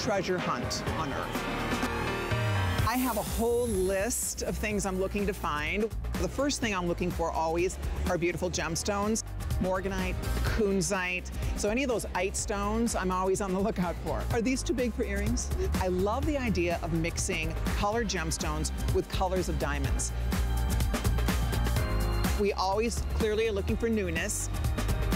treasure hunt on Earth. I have a whole list of things I'm looking to find. The first thing I'm looking for always are beautiful gemstones, morganite, kunzite. So any of those ite stones, I'm always on the lookout for. Are these too big for earrings? I love the idea of mixing colored gemstones with colors of diamonds. We always clearly are looking for newness.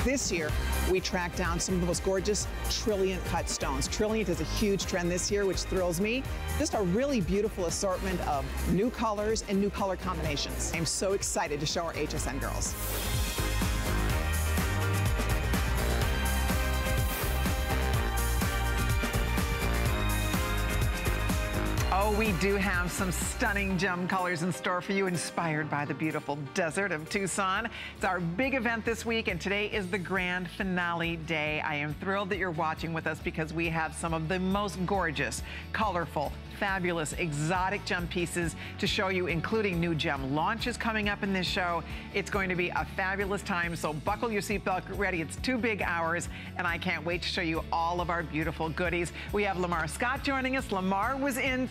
This year, we tracked down some of the most gorgeous trilliant cut stones. Trilliant is a huge trend this year, which thrills me. Just a really beautiful assortment of new colors and new color combinations. I'm so excited to show our HSN girls. Oh, we do have some stunning gem colors in store for you, inspired by the beautiful desert of Tucson. It's our big event this week, and today is the grand finale day. I am thrilled that you're watching with us because we have some of the most gorgeous, colorful, fabulous exotic gem pieces to show you, including new gem launches coming up in this show. It's going to be a fabulous time, so buckle your seatbelt ready. It's two big hours, and I can't wait to show you all of our beautiful goodies. We have Lemar Scott joining us. Lemar was in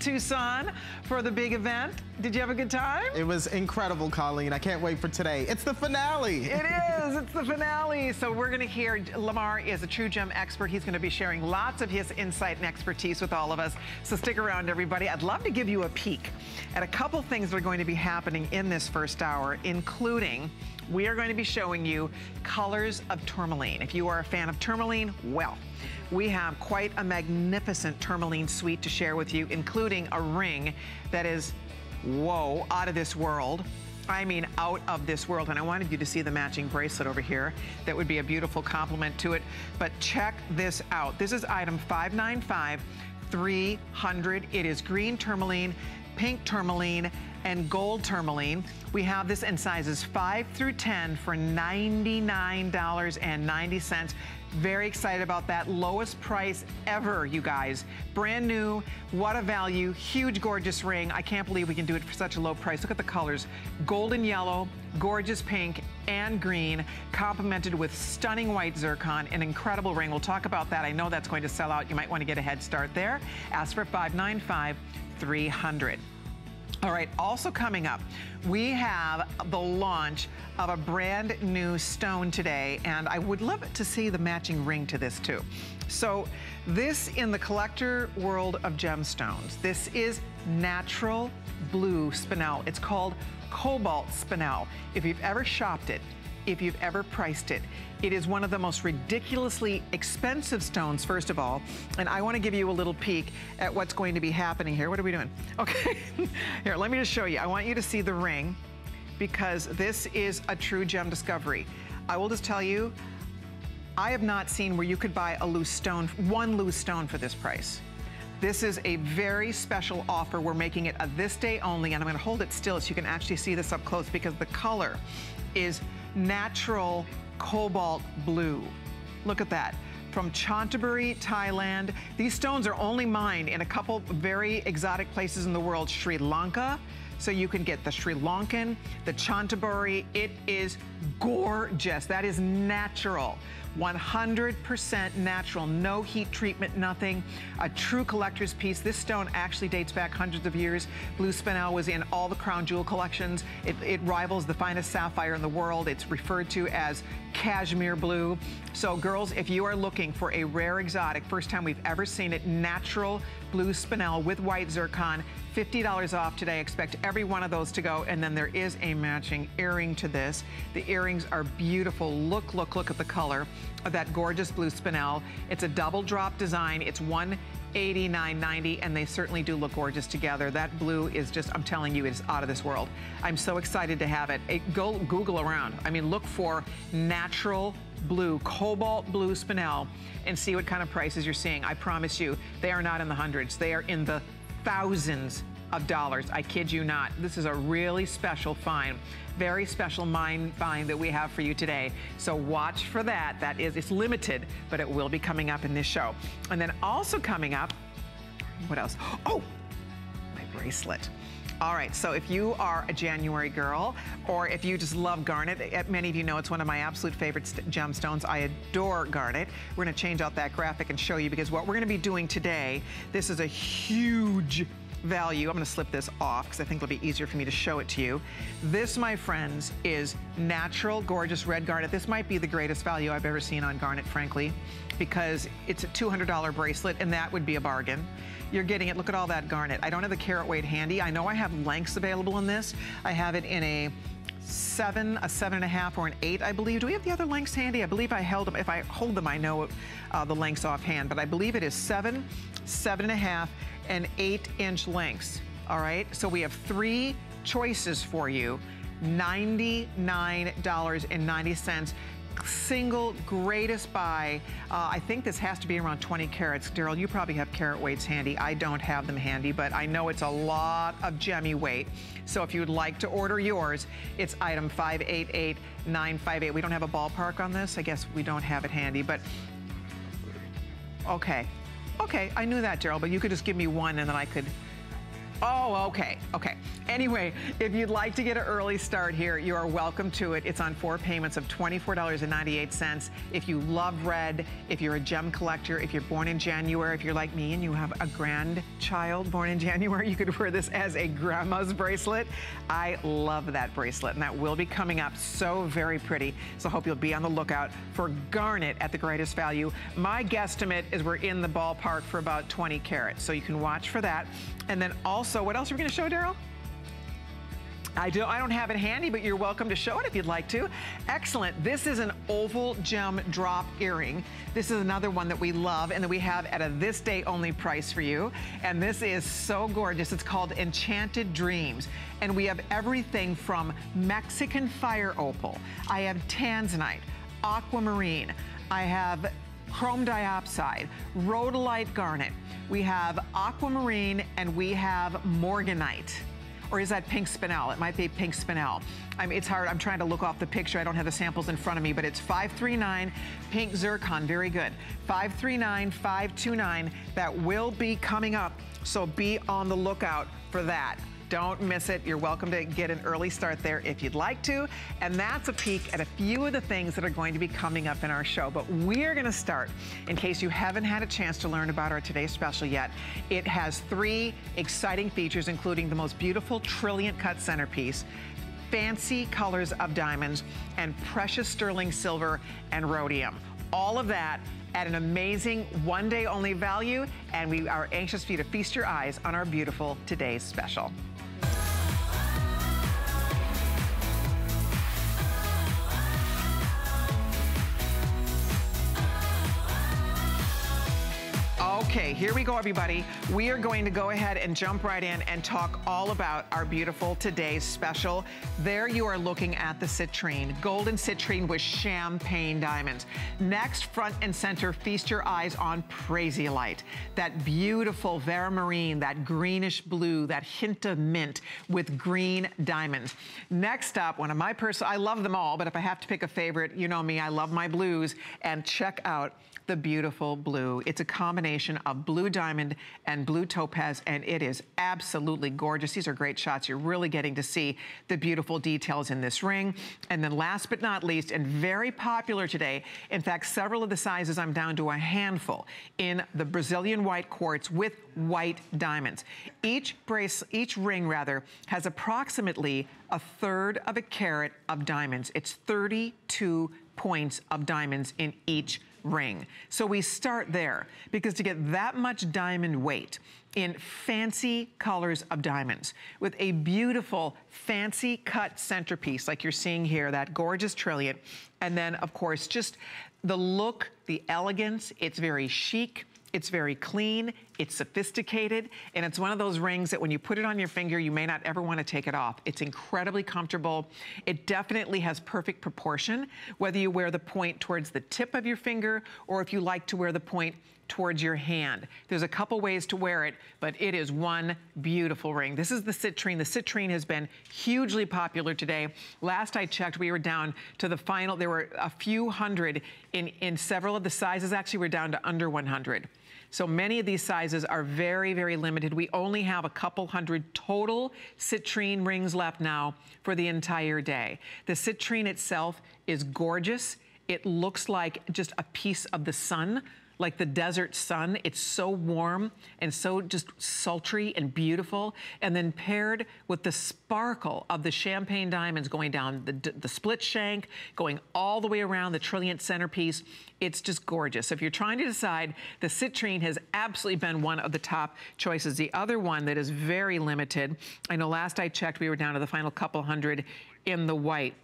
for the big event. Did you have a good time? It was incredible, Colleen. I can't wait for today. It's the finale. It is. It's the finale. So we're going to hear Lemar is a true gem expert. He's going to be sharing lots of his insight and expertise with all of us. So stick around, everybody. I'd love to give you a peek at a couple things that are going to be happening in this first hour, including we are going to be showing you colors of tourmaline. If you are a fan of tourmaline, well, we have quite a magnificent tourmaline suite to share with you, including a ring that is whoa, out of this world. I mean, out of this world. And I wanted you to see the matching bracelet over here. That would be a beautiful complement to it. But check this out. This is item 595 300. It is green tourmaline, pink tourmaline, and gold tourmaline. We have this in sizes 5 through 10 for $99.90. Very excited about that. Lowest price ever, you guys. Brand new, what a value. Huge, gorgeous ring. I can't believe we can do it for such a low price. Look at the colors. Golden yellow, gorgeous pink, and green, complemented with stunning white zircon, an incredible ring. We'll talk about that. I know that's going to sell out. You might want to get a head start there. Ask for 595 300. All right, also coming up, we have the launch of a brand new stone today, and I would love to see the matching ring to this too. So this in the collector world of gemstones, this is natural blue spinel. It's called cobalt spinel. If you've ever shopped it, if you've ever priced it. It is one of the most ridiculously expensive stones, first of all, and I wanna give you a little peek at what's going to be happening here. What are we doing? Okay, here, let me just show you. I want you to see the ring because this is a true gem discovery. I will just tell you, I have not seen where you could buy a loose stone, one loose stone for this price. This is a very special offer. We're making it a this day only, and I'm gonna hold it still so you can actually see this up close because the color is natural cobalt blue. Look at that. From Chanthaburi, Thailand. These stones are only mined in a couple very exotic places in the world. Sri Lanka, so you can get the Sri Lankan, the Chanthaburi. It is gorgeous. That is natural. 100% natural, no heat treatment, nothing. A true collector's piece. This stone actually dates back hundreds of years. Blue spinel was in all the crown jewel collections. It, it rivals the finest sapphire in the world. It's referred to as Kashmir blue. So girls, if you are looking for a rare exotic, first time we've ever seen it, natural blue spinel with white zircon, $50 off today. Expect every one of those to go. And then there is a matching earring to this. The earrings are beautiful. Look, look, look at the color of that gorgeous blue spinel. It's a double drop design. It's one 89.90 and they certainly do look gorgeous together. That blue is just, I'm telling you, it's out of this world. I'm so excited to have it. it go Google around. I mean, look for natural blue, cobalt blue spinel and see what kind of prices you're seeing. I promise you, they are not in the hundreds. They are in the thousands of dollars. I kid you not. This is a really special find. Very special mine find that we have for you today. So watch for that. That is, it's limited, but it will be coming up in this show. And then also coming up, what else? Oh, my bracelet. All right, so if you are a January girl, or if you just love garnet, eh, many of you know it's one of my absolute favorite gemstones. I adore garnet. We're gonna change out that graphic and show you because what we're gonna be doing today, this is a huge value. I'm gonna slip this off because I think it'll be easier for me to show it to you. This, my friends, is natural, gorgeous red garnet. This might be the greatest value I've ever seen on garnet, frankly, because it's a $200 bracelet and that would be a bargain you're getting it. Look at all that garnet. I don't have the carat weight handy. I know I have lengths available in this. I have it in a seven, a seven and a half, or an eight, I believe. Do we have the other lengths handy? I believe I held them. If I hold them, I know uh, the lengths offhand, but I believe it is seven, seven and a half, and eight inch lengths. All right, so we have three choices for you. $99.90 single greatest buy. Uh, I think this has to be around 20 carats. Daryl, you probably have carat weights handy. I don't have them handy, but I know it's a lot of gemmy weight. So if you would like to order yours, it's item 588958. We don't have a ballpark on this. I guess we don't have it handy, but okay. Okay, I knew that, Daryl, but you could just give me one and then I could Oh, okay, okay. Anyway, if you'd like to get an early start here, you are welcome to it. It's on four payments of $24.98. If you love red, if you're a gem collector, if you're born in January, if you're like me and you have a grandchild born in January, you could wear this as a grandma's bracelet. I love that bracelet, and that will be coming up so very pretty. So I hope you'll be on the lookout for garnet at the greatest value. My guesstimate is we're in the ballpark for about 20 carats, so you can watch for that. And then also, what else are we gonna show, Daryl? I, do, I don't have it handy, but you're welcome to show it if you'd like to. Excellent. This is an oval gem drop earring. This is another one that we love and that we have at a this day only price for you. And this is so gorgeous. It's called Enchanted Dreams. And we have everything from Mexican fire opal. I have tanzanite, aquamarine. I have chrome diopside, rhodolite garnet. We have aquamarine and we have morganite or is that pink spinel? It might be pink spinel. I mean, it's hard. I'm trying to look off the picture. I don't have the samples in front of me, but it's 539 pink zircon. Very good. 539 529. That will be coming up. So be on the lookout for that. Don't miss it. You're welcome to get an early start there if you'd like to. And that's a peek at a few of the things that are going to be coming up in our show. But we're going to start, in case you haven't had a chance to learn about our today's special yet, it has three exciting features, including the most beautiful trilliant cut centerpiece, fancy colors of diamonds, and precious sterling silver and rhodium. All of that at an amazing one day only value. And we are anxious for you to feast your eyes on our beautiful today's special. Okay, here we go, everybody. We are going to go ahead and jump right in and talk all about our beautiful today's special. There you are looking at the citrine, golden citrine with champagne diamonds. Next, front and center, feast your eyes on Light. That beautiful Veramarine, that greenish blue, that hint of mint with green diamonds. Next up, one of my personal, I love them all, but if I have to pick a favorite, you know me, I love my blues. And check out the beautiful blue. It's a combination of blue diamond and blue topaz, and it is absolutely gorgeous. These are great shots. You're really getting to see the beautiful details in this ring. And then last but not least, and very popular today, in fact, several of the sizes I'm down to a handful in the Brazilian white quartz with white diamonds. Each brace, each ring rather, has approximately a third of a carat of diamonds. It's 32 points of diamonds in each ring. So we start there because to get that much diamond weight in fancy colors of diamonds with a beautiful fancy cut centerpiece like you're seeing here, that gorgeous trillion. And then of course, just the look, the elegance, it's very chic. It's very clean, it's sophisticated, and it's one of those rings that when you put it on your finger, you may not ever want to take it off. It's incredibly comfortable. It definitely has perfect proportion, whether you wear the point towards the tip of your finger or if you like to wear the point towards your hand. There's a couple ways to wear it, but it is one beautiful ring. This is the citrine. The citrine has been hugely popular today. Last I checked, we were down to the final. There were a few hundred in, in several of the sizes. Actually, we're down to under 100. So many of these sizes are very, very limited. We only have a couple hundred total citrine rings left now for the entire day. The citrine itself is gorgeous. It looks like just a piece of the sun like the desert sun. It's so warm and so just sultry and beautiful. And then paired with the sparkle of the champagne diamonds going down the, the split shank, going all the way around the trilliant centerpiece. It's just gorgeous. So If you're trying to decide, the citrine has absolutely been one of the top choices. The other one that is very limited, I know last I checked, we were down to the final couple hundred in the white.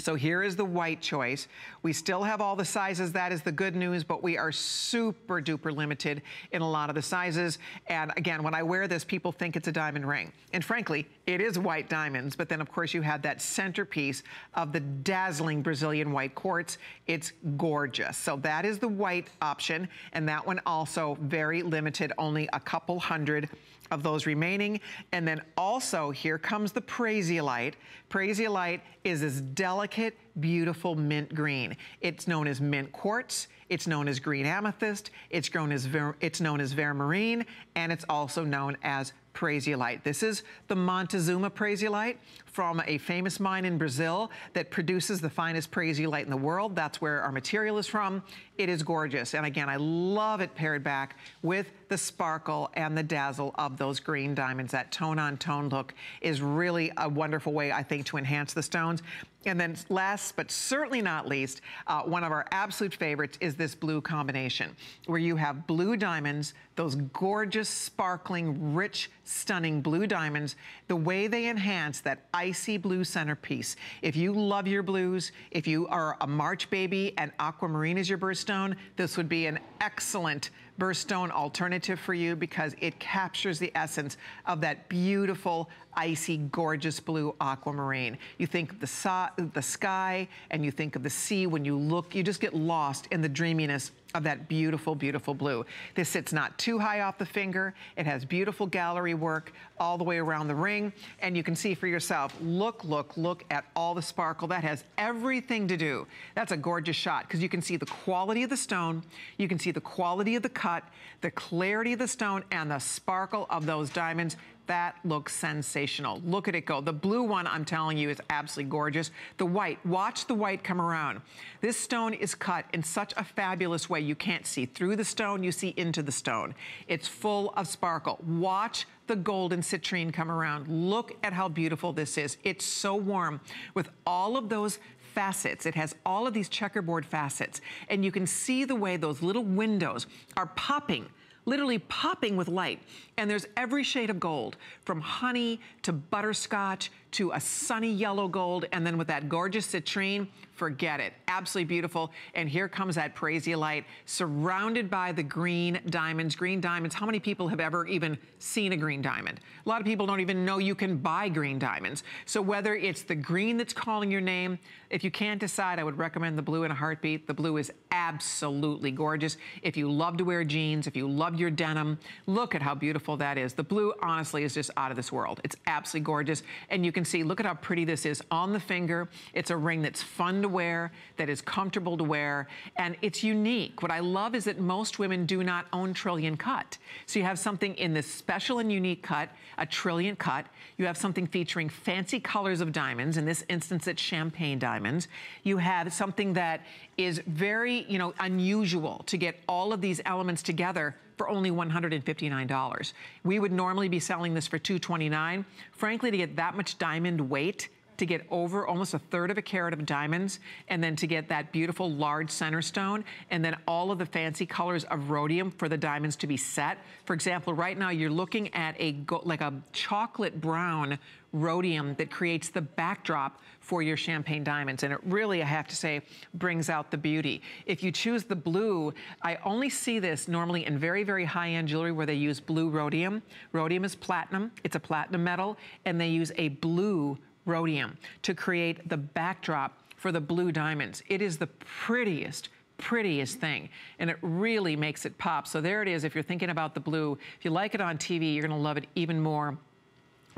So here is the white choice. We still have all the sizes. That is the good news, but we are super duper limited in a lot of the sizes. And again, when I wear this, people think it's a diamond ring. And frankly, it is white diamonds, but then of course you have that centerpiece of the dazzling Brazilian white quartz. It's gorgeous. So that is the white option. And that one also very limited, only a couple hundred of those remaining. And then also here comes the Prasiolite. Prasiolite is this delicate, beautiful mint green. It's known as mint quartz. It's known as green amethyst. It's, grown as it's known as vermarine, and it's also known as prasiolite. This is the Montezuma prasiolite from a famous mine in Brazil that produces the finest prasiolite in the world. That's where our material is from. It is gorgeous. And again, I love it paired back with the sparkle and the dazzle of those green diamonds. That tone on tone look is really a wonderful way, I think, to enhance the stones. And then last but certainly not least, uh, one of our absolute favorites is this blue combination where you have blue diamonds, those gorgeous, sparkling, rich, stunning blue diamonds, the way they enhance that icy blue centerpiece. If you love your blues, if you are a March baby and aquamarine is your birthstone, this would be an excellent birthstone alternative for you because it captures the essence of that beautiful, icy, gorgeous blue aquamarine. You think of the, so the sky and you think of the sea. When you look, you just get lost in the dreaminess of that beautiful, beautiful blue. This sits not too high off the finger. It has beautiful gallery work all the way around the ring. And you can see for yourself, look, look, look at all the sparkle. That has everything to do. That's a gorgeous shot because you can see the quality of the stone. You can see the quality of the cut, the clarity of the stone, and the sparkle of those diamonds. That looks sensational. Look at it go. The blue one, I'm telling you, is absolutely gorgeous. The white, watch the white come around. This stone is cut in such a fabulous way. You can't see through the stone, you see into the stone. It's full of sparkle. Watch the golden citrine come around. Look at how beautiful this is. It's so warm with all of those facets. It has all of these checkerboard facets. And you can see the way those little windows are popping literally popping with light. And there's every shade of gold, from honey to butterscotch to a sunny yellow gold, and then with that gorgeous citrine, forget it. Absolutely beautiful. And here comes that Prasiolite, surrounded by the green diamonds. Green diamonds, how many people have ever even seen a green diamond? A lot of people don't even know you can buy green diamonds. So whether it's the green that's calling your name, if you can't decide, I would recommend the blue in a heartbeat. The blue is absolutely gorgeous. If you love to wear jeans, if you love your denim, look at how beautiful that is. The blue, honestly, is just out of this world. It's absolutely gorgeous. And you can see, look at how pretty this is on the finger. It's a ring that's fun to wear, that is comfortable to wear, and it's unique. What I love is that most women do not own trillion cut. So you have something in this special and unique cut, a trillion cut. You have something featuring fancy colors of diamonds. In this instance, it's champagne diamonds. You have something that is very, you know, unusual to get all of these elements together for only $159. We would normally be selling this for 229. Frankly, to get that much diamond weight, to get over almost a third of a carat of diamonds and then to get that beautiful large center stone and then all of the fancy colors of rhodium for the diamonds to be set. For example, right now you're looking at a like a chocolate brown rhodium that creates the backdrop for your champagne diamonds. And it really, I have to say, brings out the beauty. If you choose the blue, I only see this normally in very, very high-end jewelry where they use blue rhodium. Rhodium is platinum. It's a platinum metal. And they use a blue rhodium to create the backdrop for the blue diamonds. It is the prettiest, prettiest thing and it really makes it pop. So there it is if you're thinking about the blue. If you like it on TV, you're gonna love it even more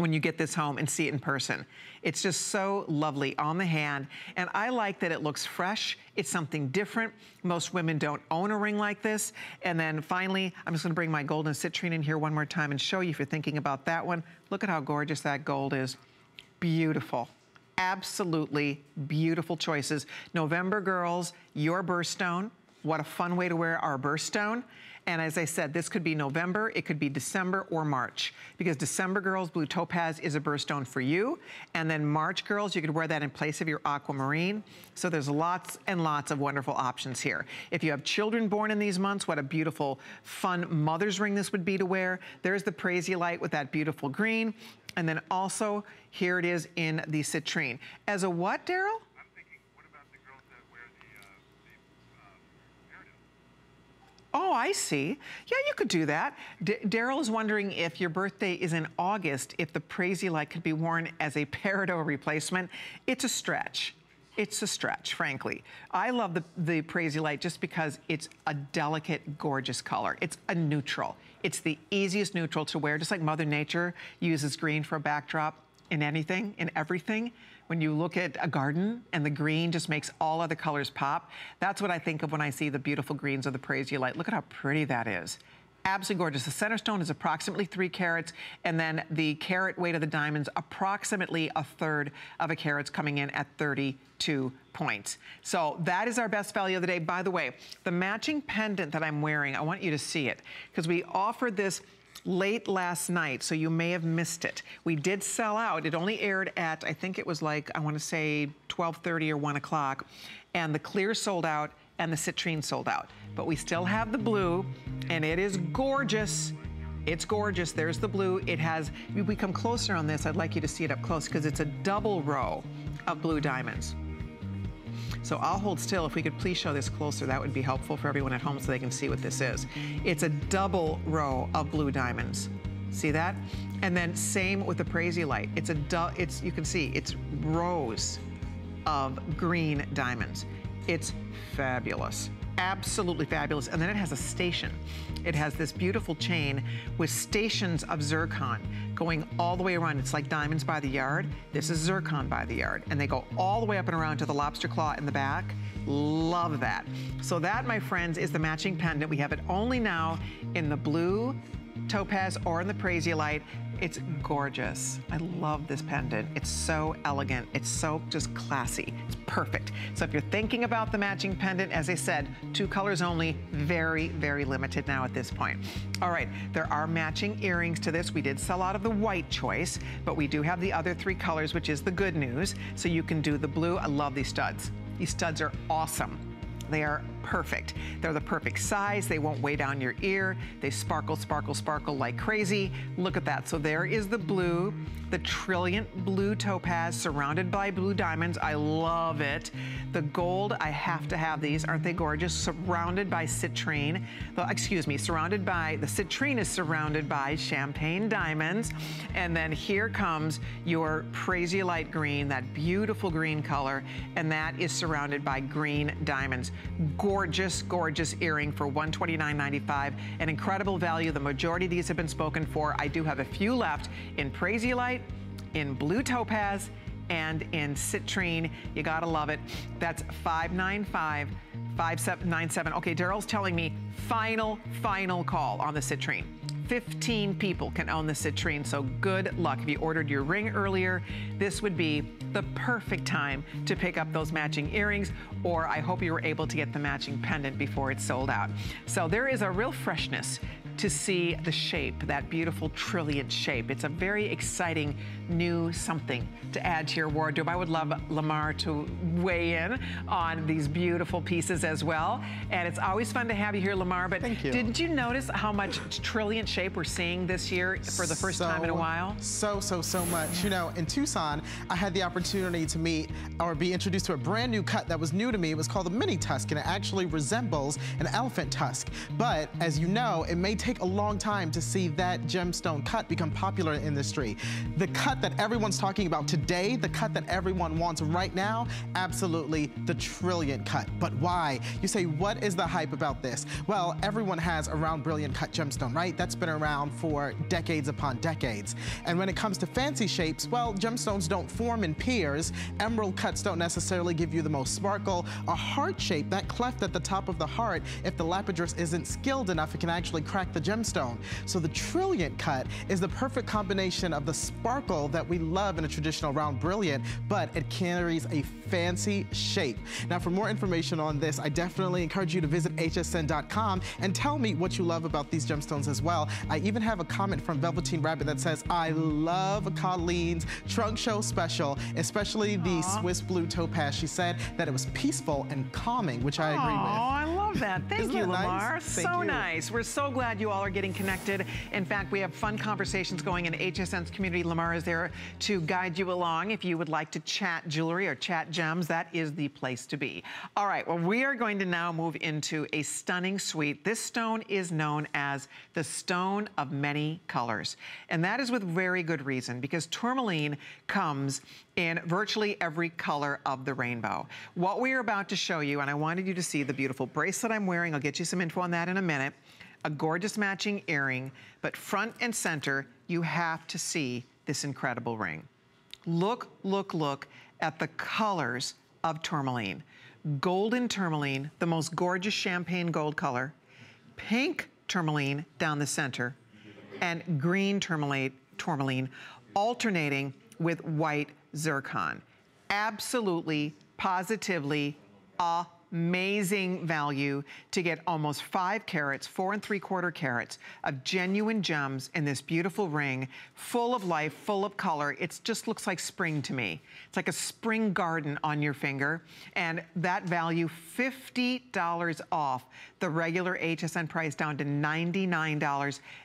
when you get this home and see it in person. It's just so lovely on the hand. And I like that it looks fresh. It's something different. Most women don't own a ring like this. And then finally, I'm just gonna bring my golden citrine in here one more time and show you if you're thinking about that one. Look at how gorgeous that gold is. Beautiful absolutely beautiful choices. November girls, your birthstone. What a fun way to wear our birthstone. And as I said, this could be November, it could be December or March because December girls, blue topaz is a birthstone for you. And then March girls, you could wear that in place of your aquamarine. So there's lots and lots of wonderful options here. If you have children born in these months, what a beautiful, fun mother's ring this would be to wear. There's the Prasiolite with that beautiful green. And then also, here it is in the citrine. As a what, Daryl? Oh, I see. Yeah, you could do that. Daryl is wondering if your birthday is in August, if the Prasiolite could be worn as a peridot replacement. It's a stretch. It's a stretch, frankly. I love the, the light just because it's a delicate, gorgeous color. It's a neutral. It's the easiest neutral to wear, just like Mother Nature uses green for a backdrop in anything, in everything when you look at a garden and the green just makes all other colors pop. That's what I think of when I see the beautiful greens of the Prasiolite. Look at how pretty that is absolutely gorgeous. The center stone is approximately three carats, and then the carat weight of the diamonds, approximately a third of a carat's coming in at 32 points. So that is our best value of the day. By the way, the matching pendant that I'm wearing, I want you to see it, because we offered this late last night, so you may have missed it. We did sell out. It only aired at, I think it was like, I want to say 12.30 or 1 o'clock. And the clear sold out and the citrine sold out. But we still have the blue, and it is gorgeous. It's gorgeous. There's the blue. It has, if we come closer on this, I'd like you to see it up close because it's a double row of blue diamonds. So I'll hold still. If we could please show this closer, that would be helpful for everyone at home so they can see what this is. It's a double row of blue diamonds. See that? And then same with the Prasiolite. It's a, it's, you can see, it's rows of green diamonds. It's fabulous absolutely fabulous. And then it has a station. It has this beautiful chain with stations of zircon going all the way around. It's like diamonds by the yard. This is zircon by the yard. And they go all the way up and around to the lobster claw in the back. Love that. So that, my friends, is the matching pendant. We have it only now in the blue, topaz, or in the Prasiolite. It's gorgeous. I love this pendant. It's so elegant. It's so just classy. It's perfect. So if you're thinking about the matching pendant, as I said, two colors only, very, very limited now at this point. All right, there are matching earrings to this. We did sell out of the white choice, but we do have the other three colors, which is the good news. So you can do the blue. I love these studs. These studs are awesome. They are perfect. They're the perfect size. They won't weigh down your ear. They sparkle, sparkle, sparkle like crazy. Look at that. So there is the blue, the Trilliant Blue Topaz surrounded by blue diamonds. I love it. The gold, I have to have these. Aren't they gorgeous? Surrounded by citrine. Well, excuse me, surrounded by, the citrine is surrounded by champagne diamonds. And then here comes your Prasiolite green, that beautiful green color. And that is surrounded by green diamonds. Gorgeous, gorgeous gorgeous earring for $129.95. An incredible value. The majority of these have been spoken for. I do have a few left in Prasiolite, in blue topaz, and in citrine. You gotta love it. That's 595 5797. Okay, Daryl's telling me final, final call on the citrine. 15 people can own the citrine, so good luck. If you ordered your ring earlier, this would be the perfect time to pick up those matching earrings, or I hope you were able to get the matching pendant before it's sold out. So there is a real freshness to see the shape, that beautiful trilliant shape. It's a very exciting new something to add to your wardrobe. I would love Lemar to weigh in on these beautiful pieces as well. And it's always fun to have you here, Lemar. But Thank you. didn't you notice how much trilliant shape we're seeing this year for the first so, time in a while? So, so, so much. You know, in Tucson, I had the opportunity to meet or be introduced to a brand new cut that was new to me. It was called the mini tusk, and it actually resembles an elephant tusk. But as you know, it may take take a long time to see that gemstone cut become popular in the industry. The cut that everyone's talking about today, the cut that everyone wants right now, absolutely the Trillion cut. But why? You say, what is the hype about this? Well, everyone has a round brilliant cut gemstone, right? That's been around for decades upon decades. And when it comes to fancy shapes, well, gemstones don't form in piers. Emerald cuts don't necessarily give you the most sparkle. A heart shape, that cleft at the top of the heart, if the lapidarist isn't skilled enough, it can actually crack the gemstone. So the trilliant cut is the perfect combination of the sparkle that we love in a traditional round brilliant, but it carries a fancy shape. Now, for more information on this, I definitely encourage you to visit hsn.com and tell me what you love about these gemstones as well. I even have a comment from Velveteen Rabbit that says, I love Colleen's trunk show special, especially the Aww. Swiss blue topaz. She said that it was peaceful and calming, which I agree with. Oh, I love that. Thank you, Lemar. Nice? so Thank nice. We're so glad you all are getting connected. In fact, we have fun conversations going in HSN's community. Lemar is there to guide you along. If you would like to chat jewelry or chat gems, that is the place to be. All right, well, we are going to now move into a stunning suite. This stone is known as the stone of many colors. And that is with very good reason because tourmaline comes in virtually every color of the rainbow. What we are about to show you, and I wanted you to see the beautiful bracelet I'm wearing. I'll get you some info on that in a minute. A gorgeous matching earring, but front and center, you have to see this incredible ring. Look, look, look at the colors of tourmaline. Golden tourmaline, the most gorgeous champagne gold color, pink tourmaline down the center, and green tourmaline, tourmaline alternating with white zircon. Absolutely, positively amazing value to get almost five carats, four and three quarter carats of genuine gems in this beautiful ring, full of life, full of color. It just looks like spring to me. It's like a spring garden on your finger. And that value, $50 off the regular HSN price down to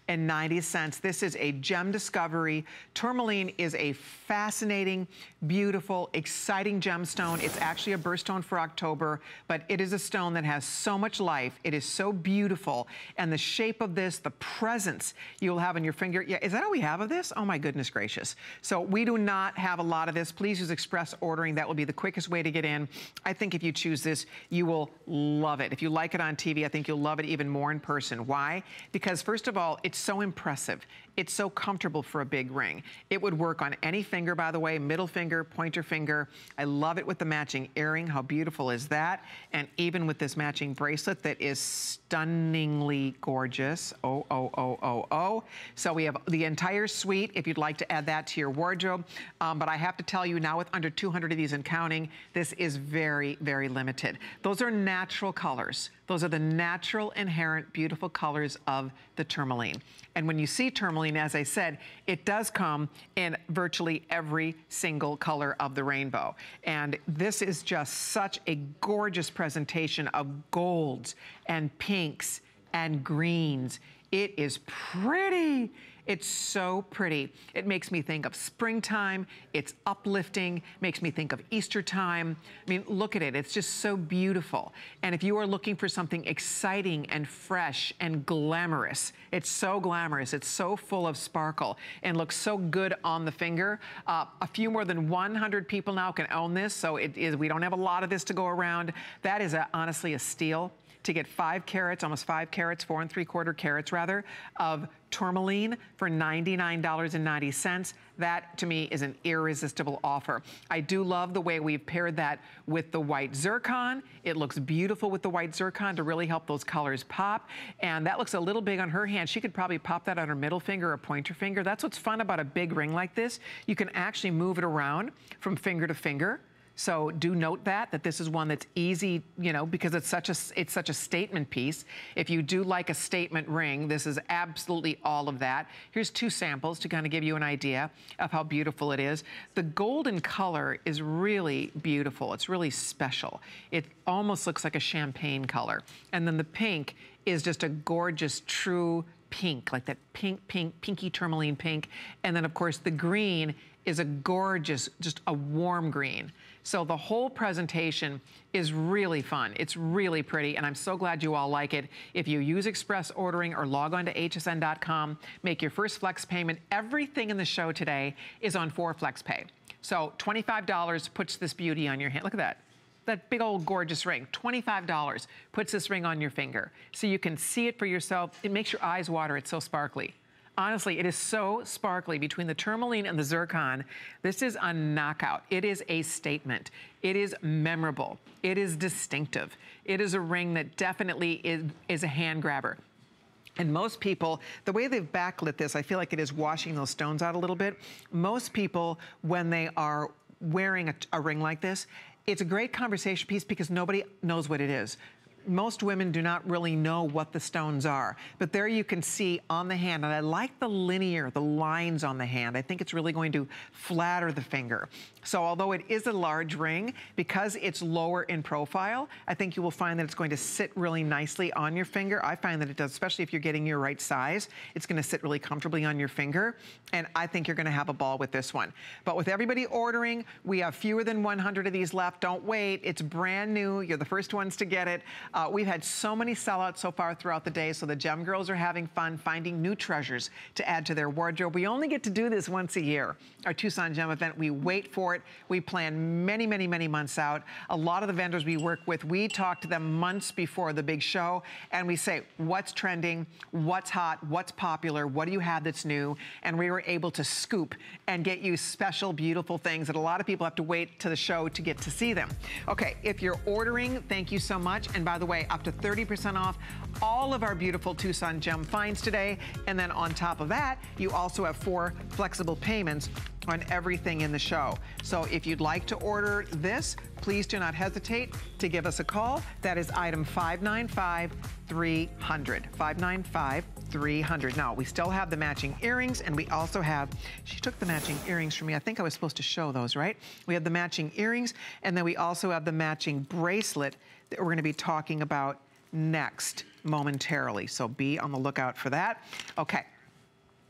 $99.90. This is a gem discovery. Tourmaline is a fascinating, beautiful, exciting gemstone. It's actually a birthstone for October, but it is a stone that has so much life. It is so beautiful. And the shape of this, the presence you'll have on your finger. Yeah, is that all we have of this? Oh my goodness gracious. So we do not have a lot of this. Please use express ordering. That will be the quickest way to get in. I think if you choose this, you will love it. If you like it on TV, I think you'll love it even more in person. Why? Because first of all, it's so impressive. It's so comfortable for a big ring. It would work on any finger, by the way, middle finger, pointer finger. I love it with the matching earring. How beautiful is that? And even with this matching bracelet that is stunningly gorgeous. Oh, oh, oh, oh, oh. So we have the entire suite if you'd like to add that to your wardrobe. Um, but I have to tell you now with under 200 of these and counting, this is very, very limited. Those are natural colors. Those are the natural, inherent, beautiful colors of the tourmaline. And when you see tourmaline, as I said, it does come in virtually every single color of the rainbow. And this is just such a gorgeous presentation of golds and pinks and greens. It is pretty. It's so pretty. It makes me think of springtime. It's uplifting, makes me think of Easter time. I mean, look at it. It's just so beautiful. And if you are looking for something exciting and fresh and glamorous, it's so glamorous. It's so full of sparkle and looks so good on the finger. Uh, a few more than 100 people now can own this, so it is. we don't have a lot of this to go around. That is a, honestly a steal to get five carats, almost five carats, four and three quarter carats rather, of tourmaline for $99.90. That, to me, is an irresistible offer. I do love the way we've paired that with the white zircon. It looks beautiful with the white zircon to really help those colors pop. And that looks a little big on her hand. She could probably pop that on her middle finger or pointer finger. That's what's fun about a big ring like this. You can actually move it around from finger to finger. So do note that, that this is one that's easy, you know, because it's such a, it's such a statement piece. If you do like a statement ring, this is absolutely all of that. Here's two samples to kind of give you an idea of how beautiful it is. The golden color is really beautiful. It's really special. It almost looks like a champagne color. And then the pink is just a gorgeous, true pink, like that pink, pink, pinky tourmaline pink. And then of course the green is a gorgeous, just a warm green. So the whole presentation is really fun. It's really pretty, and I'm so glad you all like it. If you use express ordering or log on to hsn.com, make your first flex payment. Everything in the show today is on 4 Flex Pay. So $25 puts this beauty on your hand. Look at that that big old gorgeous ring, $25, puts this ring on your finger. So you can see it for yourself. It makes your eyes water, it's so sparkly. Honestly, it is so sparkly between the tourmaline and the zircon. This is a knockout. It is a statement. It is memorable. It is distinctive. It is a ring that definitely is, is a hand grabber. And most people, the way they've backlit this, I feel like it is washing those stones out a little bit. Most people, when they are wearing a, a ring like this, it's a great conversation piece because nobody knows what it is most women do not really know what the stones are. But there you can see on the hand, and I like the linear, the lines on the hand. I think it's really going to flatter the finger. So although it is a large ring, because it's lower in profile, I think you will find that it's going to sit really nicely on your finger. I find that it does, especially if you're getting your right size. It's gonna sit really comfortably on your finger. And I think you're gonna have a ball with this one. But with everybody ordering, we have fewer than 100 of these left. Don't wait, it's brand new. You're the first ones to get it. Uh, we've had so many sellouts so far throughout the day, so the Gem Girls are having fun finding new treasures to add to their wardrobe. We only get to do this once a year, our Tucson Gem event. We wait for it. We plan many, many, many months out. A lot of the vendors we work with, we talk to them months before the big show, and we say, what's trending, what's hot, what's popular, what do you have that's new? And we were able to scoop and get you special, beautiful things that a lot of people have to wait to the show to get to see them. Okay, if you're ordering, thank you so much. And by the way, up to 30% off all of our beautiful Tucson gem finds today. And then on top of that, you also have four flexible payments on everything in the show. So if you'd like to order this, please do not hesitate to give us a call. That is item 595 300. 595 300. Now, we still have the matching earrings, and we also have, she took the matching earrings from me. I think I was supposed to show those, right? We have the matching earrings, and then we also have the matching bracelet that we're gonna be talking about next momentarily. So be on the lookout for that. Okay.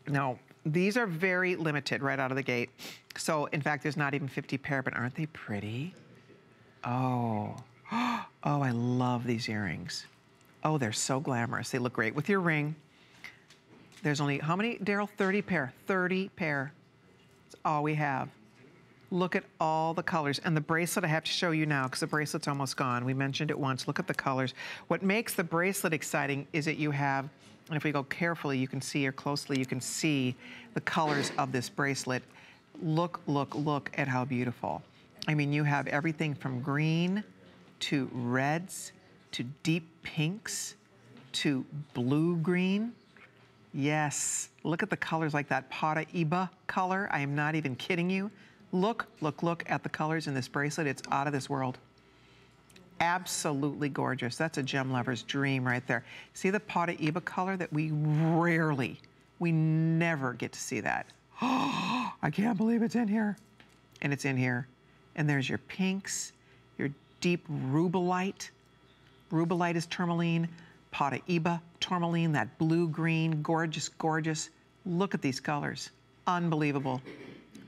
Now, these are very limited right out of the gate. So, in fact, there's not even 50 pair, but aren't they pretty? Oh, oh, I love these earrings. Oh, they're so glamorous. They look great with your ring. There's only, how many, Daryl? 30 pair, 30 pair. That's all we have. Look at all the colors. And the bracelet I have to show you now because the bracelet's almost gone. We mentioned it once. Look at the colors. What makes the bracelet exciting is that you have and if we go carefully, you can see, or closely, you can see the colors of this bracelet. Look, look, look at how beautiful. I mean, you have everything from green to reds to deep pinks to blue-green. Yes, look at the colors like that Iba color. I am not even kidding you. Look, look, look at the colors in this bracelet. It's out of this world absolutely gorgeous. That's a gem lover's dream right there. See the Eva color that we rarely, we never get to see that. I can't believe it's in here. And it's in here. And there's your pinks, your deep rubellite. Rubellite is tourmaline. Eva tourmaline, that blue-green, gorgeous, gorgeous. Look at these colors. Unbelievable.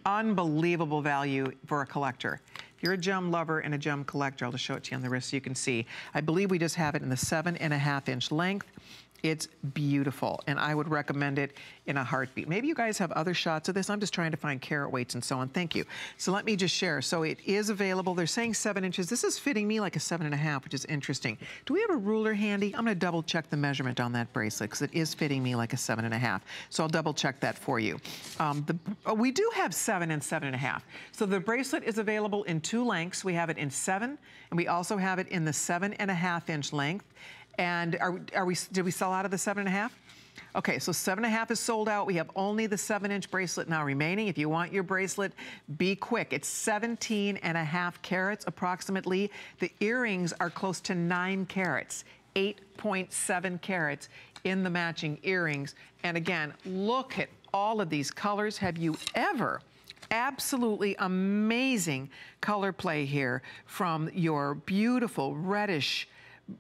Unbelievable value for a collector. If you're a gem lover and a gem collector, I'll just show it to you on the wrist so you can see. I believe we just have it in the seven and a half inch length. It's beautiful, and I would recommend it in a heartbeat. Maybe you guys have other shots of this. I'm just trying to find carat weights and so on. Thank you. So let me just share. So it is available. They're saying seven inches. This is fitting me like a seven and a half, which is interesting. Do we have a ruler handy? I'm gonna double check the measurement on that bracelet because it is fitting me like a seven and a half. So I'll double check that for you. Um, the, uh, we do have seven and seven and a half. So the bracelet is available in two lengths. We have it in seven, and we also have it in the seven and a half inch length. And are, are we, did we sell out of the seven and a half? Okay, so seven and a half is sold out. We have only the seven inch bracelet now remaining. If you want your bracelet, be quick. It's 17 and a half carats approximately. The earrings are close to nine carats, 8.7 carats in the matching earrings. And again, look at all of these colors. Have you ever absolutely amazing color play here from your beautiful reddish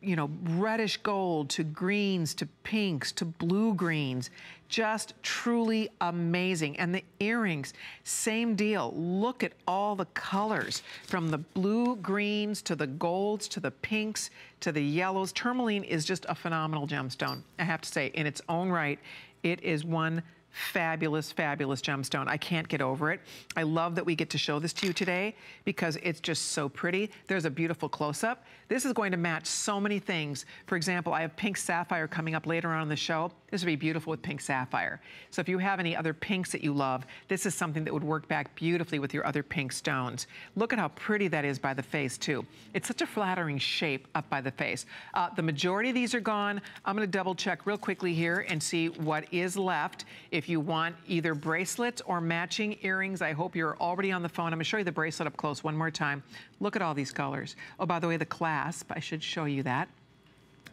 you know, reddish gold to greens to pinks to blue greens. Just truly amazing. And the earrings, same deal. Look at all the colors from the blue greens to the golds to the pinks to the yellows. Tourmaline is just a phenomenal gemstone, I have to say, in its own right. It is one fabulous, fabulous gemstone. I can't get over it. I love that we get to show this to you today because it's just so pretty. There's a beautiful close-up. This is going to match so many things. For example, I have pink sapphire coming up later on in the show. This would be beautiful with pink sapphire. So if you have any other pinks that you love, this is something that would work back beautifully with your other pink stones. Look at how pretty that is by the face too. It's such a flattering shape up by the face. Uh, the majority of these are gone. I'm gonna double check real quickly here and see what is left. If you want either bracelets or matching earrings, I hope you're already on the phone. I'm gonna show you the bracelet up close one more time. Look at all these colors. Oh, by the way, the clasp, I should show you that.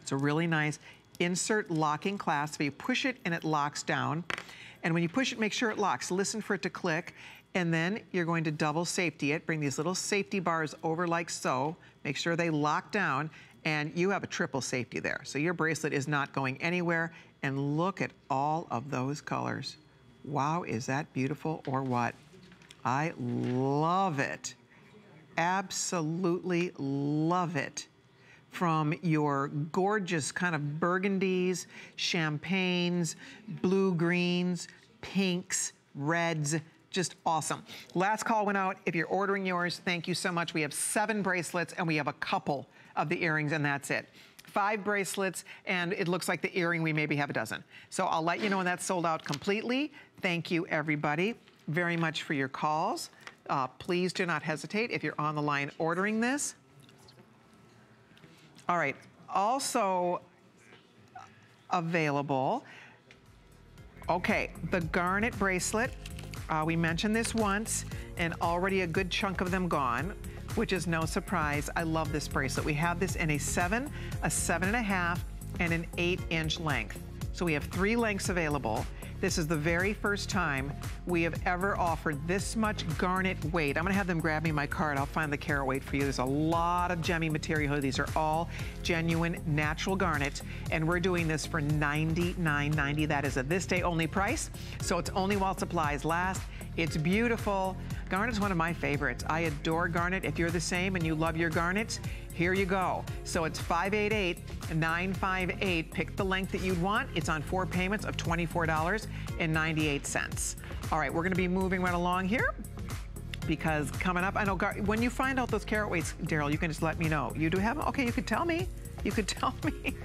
It's a really nice insert locking clasp. You push it and it locks down. And when you push it, make sure it locks. Listen for it to click. And then you're going to double safety it. Bring these little safety bars over like so. Make sure they lock down. And you have a triple safety there. So your bracelet is not going anywhere. And look at all of those colors. Wow, is that beautiful or what? I love it. Absolutely love it from your gorgeous kind of burgundies, champagnes, blue greens, pinks, reds, just awesome. Last call went out. If you're ordering yours, thank you so much. We have seven bracelets and we have a couple of the earrings and that's it. Five bracelets and it looks like the earring we maybe have a dozen. So I'll let you know when that's sold out completely. Thank you everybody very much for your calls. Uh, please do not hesitate if you're on the line ordering this. All right, also available, okay, the garnet bracelet. Uh, we mentioned this once and already a good chunk of them gone, which is no surprise. I love this bracelet. We have this in a seven, a seven and a half, and an eight inch length. So we have three lengths available. This is the very first time we have ever offered this much garnet weight. I'm gonna have them grab me my card. I'll find the carat weight for you. There's a lot of gemmy material. These are all genuine natural garnets, and we're doing this for $99.90. That is a this day only price, so it's only while supplies last. It's beautiful. Garnet's one of my favorites. I adore garnet. If you're the same and you love your garnets, here you go. So it's 588-958. Pick the length that you'd want. It's on four payments of $24.98. All right, we're gonna be moving right along here because coming up, I know when you find out those carat weights, Daryl, you can just let me know. You do have them? Okay, you could tell me. You could tell me.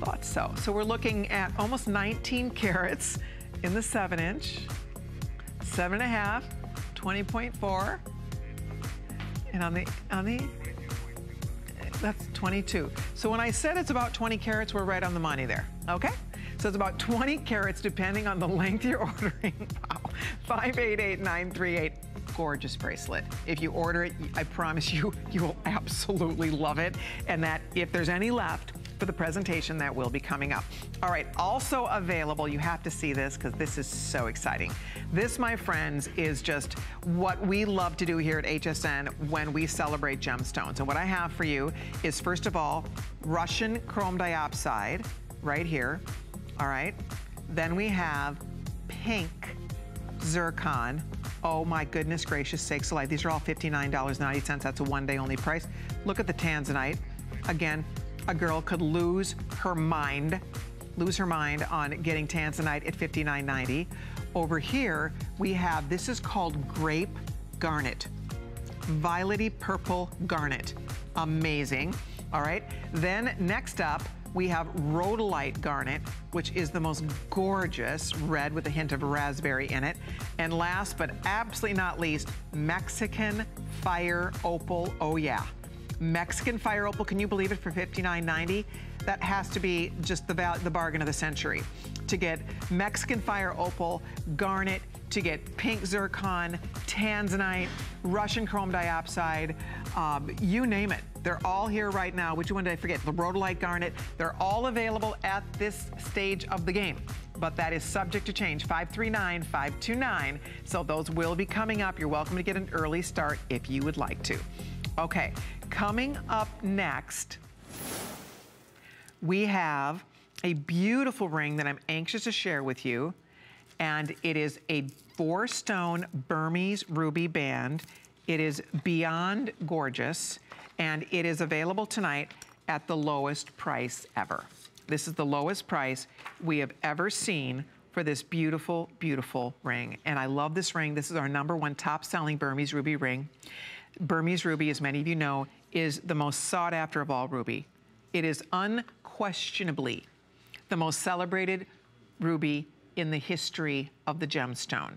Thought so. So we're looking at almost 19 carats in the seven inch, seven and a half, 20.4, and on the, on the, that's 22. So when I said it's about 20 carats, we're right on the money there, okay? So it's about 20 carats depending on the length you're ordering. Wow, 588938 gorgeous bracelet. If you order it, I promise you, you will absolutely love it. And that if there's any left, for the presentation that will be coming up. All right, also available, you have to see this because this is so exciting. This, my friends, is just what we love to do here at HSN when we celebrate gemstones. And what I have for you is, first of all, Russian chrome diopside right here, all right? Then we have pink zircon. Oh my goodness gracious sakes alive. These are all $59.90. That's a one day only price. Look at the tanzanite. Again, a girl could lose her mind, lose her mind on getting tanzanite at $59.90. Over here, we have, this is called grape garnet. Violety purple garnet. Amazing. All right. Then next up, we have rhodolite garnet, which is the most gorgeous red with a hint of raspberry in it. And last but absolutely not least, Mexican fire opal. Oh yeah. Mexican fire opal, can you believe it, for $59.90? That has to be just the, the bargain of the century. To get Mexican fire opal, garnet, to get pink zircon, tanzanite, Russian chrome diopside, um, you name it. They're all here right now. Which one did I forget? The rhodolite garnet. They're all available at this stage of the game. But that is subject to change, 539-529. So those will be coming up. You're welcome to get an early start if you would like to. Okay, coming up next, we have a beautiful ring that I'm anxious to share with you. And it is a four stone Burmese ruby band. It is beyond gorgeous and it is available tonight at the lowest price ever. This is the lowest price we have ever seen for this beautiful, beautiful ring. And I love this ring. This is our number one top selling Burmese ruby ring. Burmese ruby, as many of you know, is the most sought after of all ruby. It is unquestionably the most celebrated ruby in the history of the gemstone.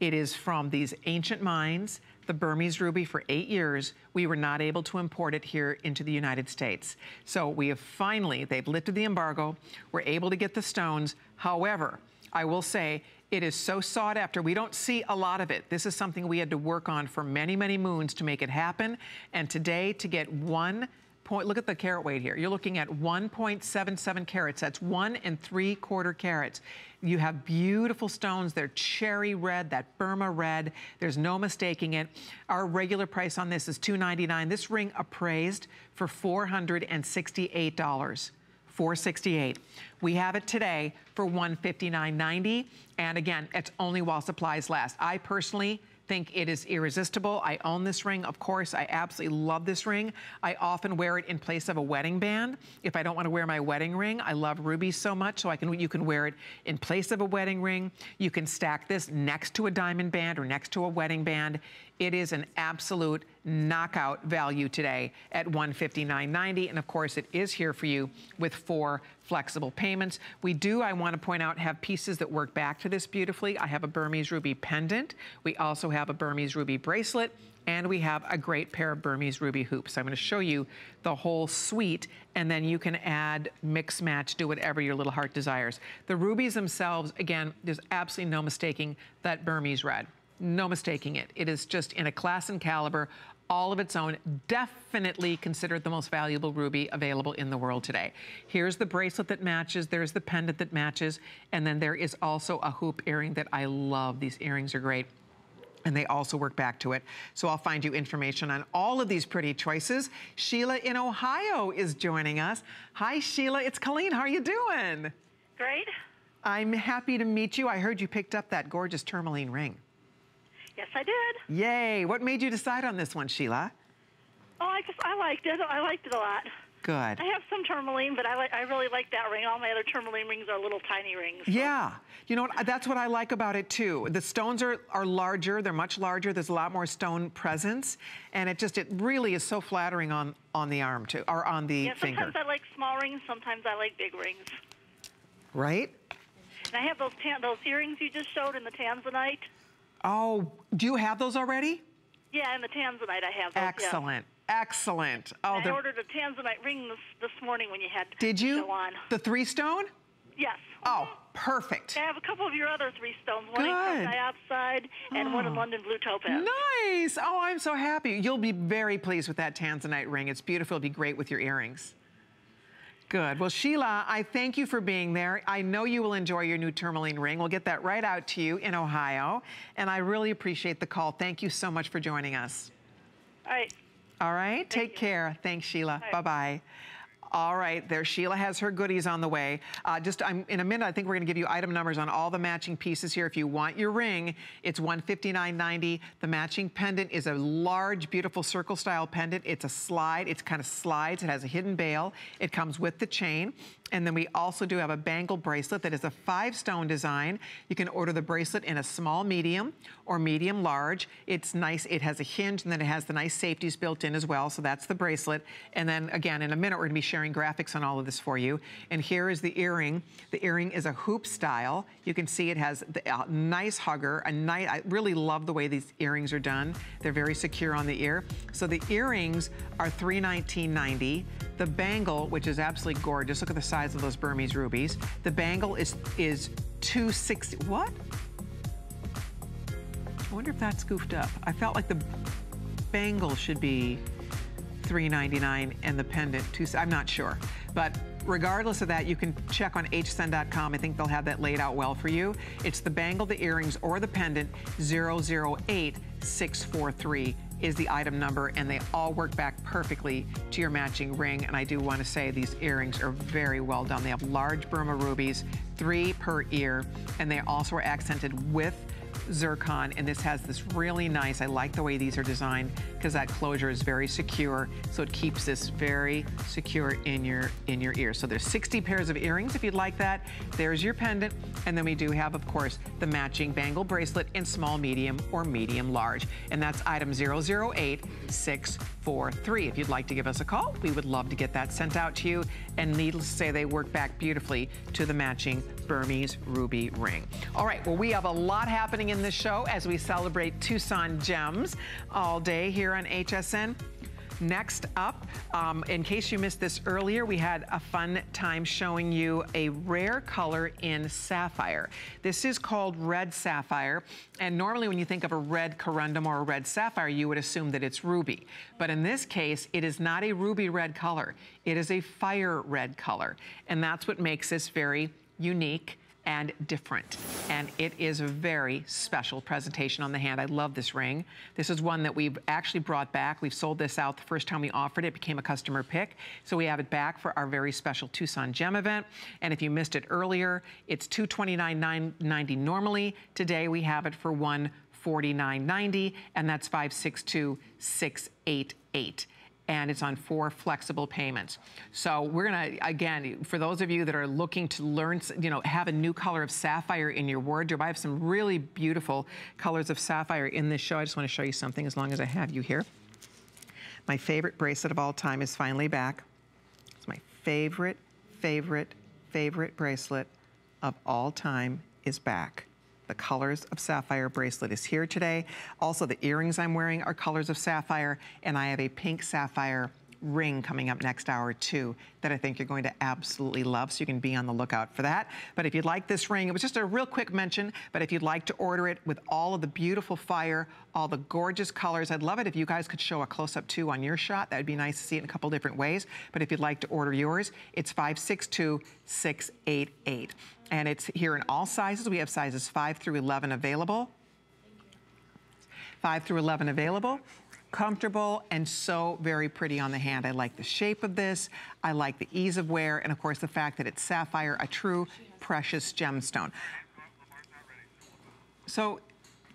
It is from these ancient mines, the Burmese ruby for eight years. We were not able to import it here into the United States. So we have finally, they've lifted the embargo. We're able to get the stones. However, I will say it is so sought after. We don't see a lot of it. This is something we had to work on for many, many moons to make it happen. And today to get one point, look at the carat weight here. You're looking at 1.77 carats. That's one and three quarter carats. You have beautiful stones. They're cherry red, that Burma red. There's no mistaking it. Our regular price on this is 299. This ring appraised for $468. 468. We have it today for 159.90. And again, it's only while supplies last. I personally think it is irresistible. I own this ring. Of course, I absolutely love this ring. I often wear it in place of a wedding band. If I don't want to wear my wedding ring, I love rubies so much, so I can you can wear it in place of a wedding ring. You can stack this next to a diamond band or next to a wedding band. It is an absolute knockout value today at $159.90. And of course, it is here for you with four flexible payments. We do, I want to point out, have pieces that work back to this beautifully. I have a Burmese ruby pendant. We also have a Burmese ruby bracelet and we have a great pair of Burmese ruby hoops. I'm gonna show you the whole suite and then you can add, mix, match, do whatever your little heart desires. The rubies themselves, again, there's absolutely no mistaking that Burmese red. No mistaking it. It is just in a class and caliber all of its own, definitely considered the most valuable ruby available in the world today. Here's the bracelet that matches, there's the pendant that matches, and then there is also a hoop earring that I love. These earrings are great and they also work back to it. So I'll find you information on all of these pretty choices. Sheila in Ohio is joining us. Hi, Sheila. It's Colleen. How are you doing? Great. I'm happy to meet you. I heard you picked up that gorgeous tourmaline ring. Yes, I did. Yay. What made you decide on this one, Sheila? Oh, I just, I liked it. I liked it a lot. Good. I have some tourmaline, but I, like, I really like that ring. All my other tourmaline rings are little tiny rings. So. Yeah. You know what? That's what I like about it, too. The stones are, are larger. They're much larger. There's a lot more stone presence. And it just, it really is so flattering on, on the arm, too, or on the yeah, finger. sometimes I like small rings. Sometimes I like big rings. Right? And I have those, tan those earrings you just showed in the tanzanite. Oh, do you have those already? Yeah, and the tanzanite I have those. Excellent. Excellent. Oh, I ordered a tanzanite ring this, this morning when you had Did you? The three stone? Yes. Oh, perfect. I have a couple of your other three stones, one Good. in diopside and one in Oh. London blue topaz. Nice. Oh, I'm so happy. You'll be very pleased with that tanzanite ring. It's beautiful. It'll be great with your earrings. Good. Well, Sheila, I thank you for being there. I know you will enjoy your new tourmaline ring. We'll get that right out to you in Ohio. And I really appreciate the call. Thank you so much for joining us. All right. All right. Take you. care. Thanks, Sheila. Bye-bye. All right, there, Sheila has her goodies on the way. Uh, just I'm, in a minute, I think we're gonna give you item numbers on all the matching pieces here. If you want your ring, it's $159.90. The matching pendant is a large, beautiful circle style pendant. It's a slide, It kind of slides. It has a hidden bail. It comes with the chain. And then we also do have a bangle bracelet that is a five stone design. You can order the bracelet in a small medium or medium large. It's nice, it has a hinge and then it has the nice safeties built in as well. So that's the bracelet. And then again, in a minute, we're gonna be sharing graphics on all of this for you. And here is the earring. The earring is a hoop style. You can see it has the uh, nice hugger, a nice, I really love the way these earrings are done. They're very secure on the ear. So the earrings are $319.90. The bangle, which is absolutely gorgeous, look at the size of those Burmese rubies. The bangle is is 260. What? I wonder if that's goofed up. I felt like the bangle should be 399 and the pendant two. I'm not sure, but regardless of that, you can check on hsn.com. I think they'll have that laid out well for you. It's the bangle, the earrings, or the pendant 008643 is the item number, and they all work back perfectly to your matching ring. And I do want to say these earrings are very well done. They have large Burma rubies, three per ear, and they also are accented with zircon and this has this really nice, I like the way these are designed because that closure is very secure. So it keeps this very secure in your, in your ear. So there's 60 pairs of earrings if you'd like that. There's your pendant. And then we do have, of course, the matching bangle bracelet in small, medium, or medium large. And that's item 008643. If you'd like to give us a call, we would love to get that sent out to you. And needless to say, they work back beautifully to the matching Burmese ruby ring. All right, well, we have a lot happening in this show as we celebrate Tucson gems all day here on HSN. Next up, um, in case you missed this earlier, we had a fun time showing you a rare color in sapphire. This is called red sapphire. And normally when you think of a red corundum or a red sapphire, you would assume that it's ruby. But in this case, it is not a ruby red color. It is a fire red color. And that's what makes this very unique and different. And it is a very special presentation on the hand. I love this ring. This is one that we've actually brought back. We've sold this out the first time we offered it. It became a customer pick. So we have it back for our very special Tucson Gem event. And if you missed it earlier, it's $229.90 normally. Today we have it for $149.90 and that's 562688 and it's on four flexible payments. So we're gonna, again, for those of you that are looking to learn, you know, have a new color of sapphire in your wardrobe, I have some really beautiful colors of sapphire in this show. I just wanna show you something as long as I have you here. My favorite bracelet of all time is finally back. It's my favorite, favorite, favorite bracelet of all time is back. The colors of sapphire bracelet is here today. Also, the earrings I'm wearing are colors of sapphire, and I have a pink sapphire ring coming up next hour too that I think you're going to absolutely love. So you can be on the lookout for that. But if you'd like this ring, it was just a real quick mention, but if you'd like to order it with all of the beautiful fire, all the gorgeous colors, I'd love it if you guys could show a close-up too on your shot. That would be nice to see it in a couple different ways. But if you'd like to order yours, it's 562688. And it's here in all sizes. We have sizes 5 through 11 available. 5 through 11 available comfortable and so very pretty on the hand. I like the shape of this. I like the ease of wear. And of course, the fact that it's sapphire, a true precious gemstone. So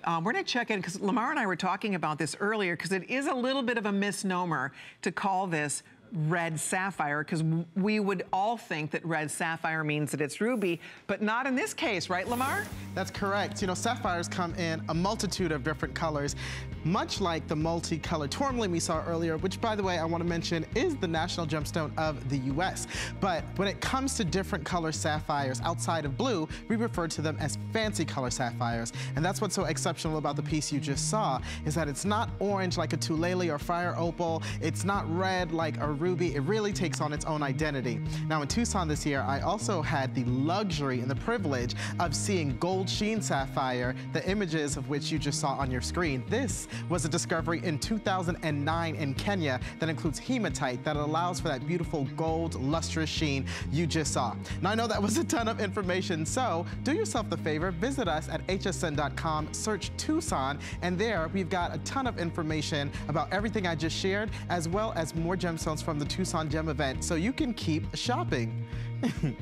um, we're gonna check in because Lemar and I were talking about this earlier because it is a little bit of a misnomer to call this red sapphire because we would all think that red sapphire means that it's ruby, but not in this case, right, Lemar? That's correct. You know, sapphires come in a multitude of different colors, much like the multicolored tourmaline we saw earlier, which, by the way, I want to mention is the national gemstone of the U.S. But when it comes to different color sapphires outside of blue, we refer to them as fancy color sapphires. And that's what's so exceptional about the piece you just saw, is that it's not orange like a Tulele or fire opal. It's not red like a ruby, it really takes on its own identity. Now in Tucson this year, I also had the luxury and the privilege of seeing gold sheen sapphire, the images of which you just saw on your screen. This was a discovery in 2009 in Kenya that includes hematite that allows for that beautiful gold lustrous sheen you just saw. Now I know that was a ton of information, so do yourself the favor, visit us at hsn.com, search Tucson, and there we've got a ton of information about everything I just shared, as well as more gemstones from the Tucson Gem event so you can keep shopping.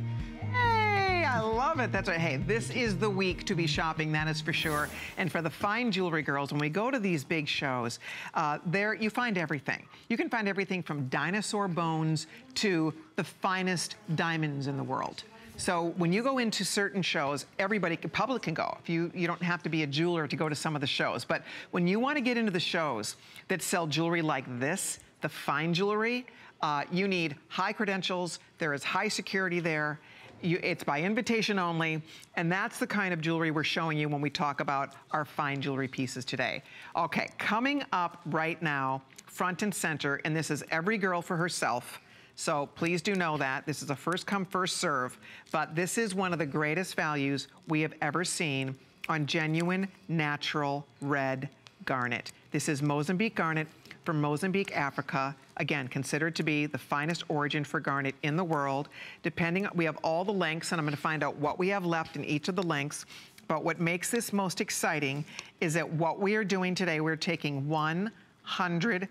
Hey, I love it. That's right. Hey, this is the week to be shopping, that is for sure. And for the fine jewelry girls, when we go to these big shows, uh, there you find everything. You can find everything from dinosaur bones to the finest diamonds in the world. So when you go into certain shows, everybody, public can go. If you, you don't have to be a jeweler to go to some of the shows. But when you want to get into the shows that sell jewelry like this, the fine jewelry, uh, you need high credentials. There is high security there. You, it's by invitation only, and that's the kind of jewelry we're showing you when we talk about our fine jewelry pieces today. Okay, coming up right now, front and center, and this is every girl for herself. So please do know that. This is a first come, first serve, but this is one of the greatest values we have ever seen on genuine, natural red garnet. This is Mozambique garnet from Mozambique, Africa. Again, considered to be the finest origin for garnet in the world. Depending, we have all the lengths, and I'm gonna find out what we have left in each of the lengths. But what makes this most exciting is that what we are doing today, we're taking $100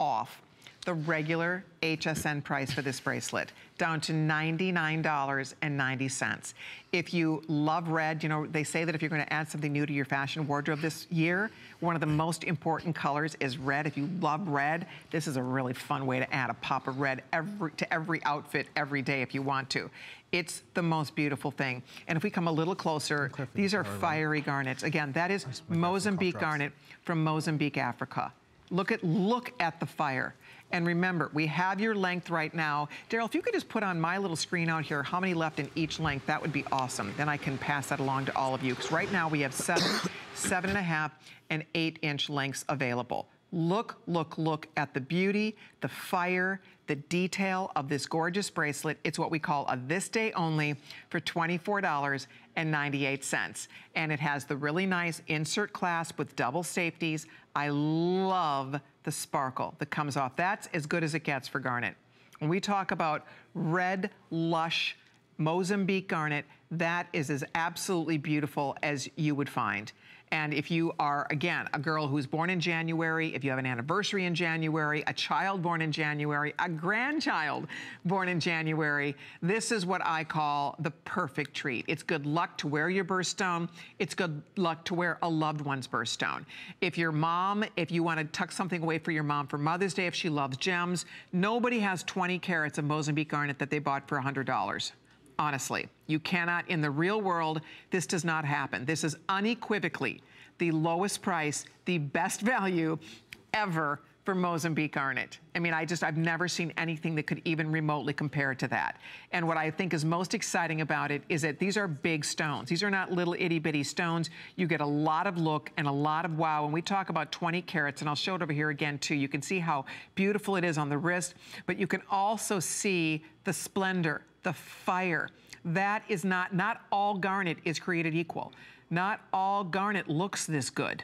off the regular HSN price for this bracelet down to $99.90. If you love red, you know, they say that if you're gonna add something new to your fashion wardrobe this year, one of the most important colors is red. If you love red, this is a really fun way to add a pop of red every, to every outfit every day if you want to. It's the most beautiful thing. And if we come a little closer, these are fiery garnets. Again, that is Mozambique garnet from Mozambique, Africa. Look at, look at the fire. And remember, we have your length right now. Daryl, if you could just put on my little screen out here, how many left in each length, that would be awesome. Then I can pass that along to all of you. Because right now we have seven, seven and a half, and eight inch lengths available. Look, look, look at the beauty, the fire, the detail of this gorgeous bracelet. It's what we call a this day only for $24.98. And it has the really nice insert clasp with double safeties. I love the sparkle that comes off. That's as good as it gets for garnet. When we talk about red, lush, Mozambique garnet, that is as absolutely beautiful as you would find. And if you are, again, a girl who's born in January, if you have an anniversary in January, a child born in January, a grandchild born in January, this is what I call the perfect treat. It's good luck to wear your birthstone. It's good luck to wear a loved one's birthstone. If your mom, if you want to tuck something away for your mom for Mother's Day, if she loves gems, nobody has 20 carats of Mozambique garnet that they bought for $100 honestly. You cannot, in the real world, this does not happen. This is unequivocally the lowest price, the best value ever for Mozambique garnet. I mean, I just, I've never seen anything that could even remotely compare to that. And what I think is most exciting about it is that these are big stones. These are not little itty bitty stones. You get a lot of look and a lot of wow. When we talk about 20 carats, and I'll show it over here again too, you can see how beautiful it is on the wrist, but you can also see the splendor, the fire. That is not, not all garnet is created equal. Not all garnet looks this good.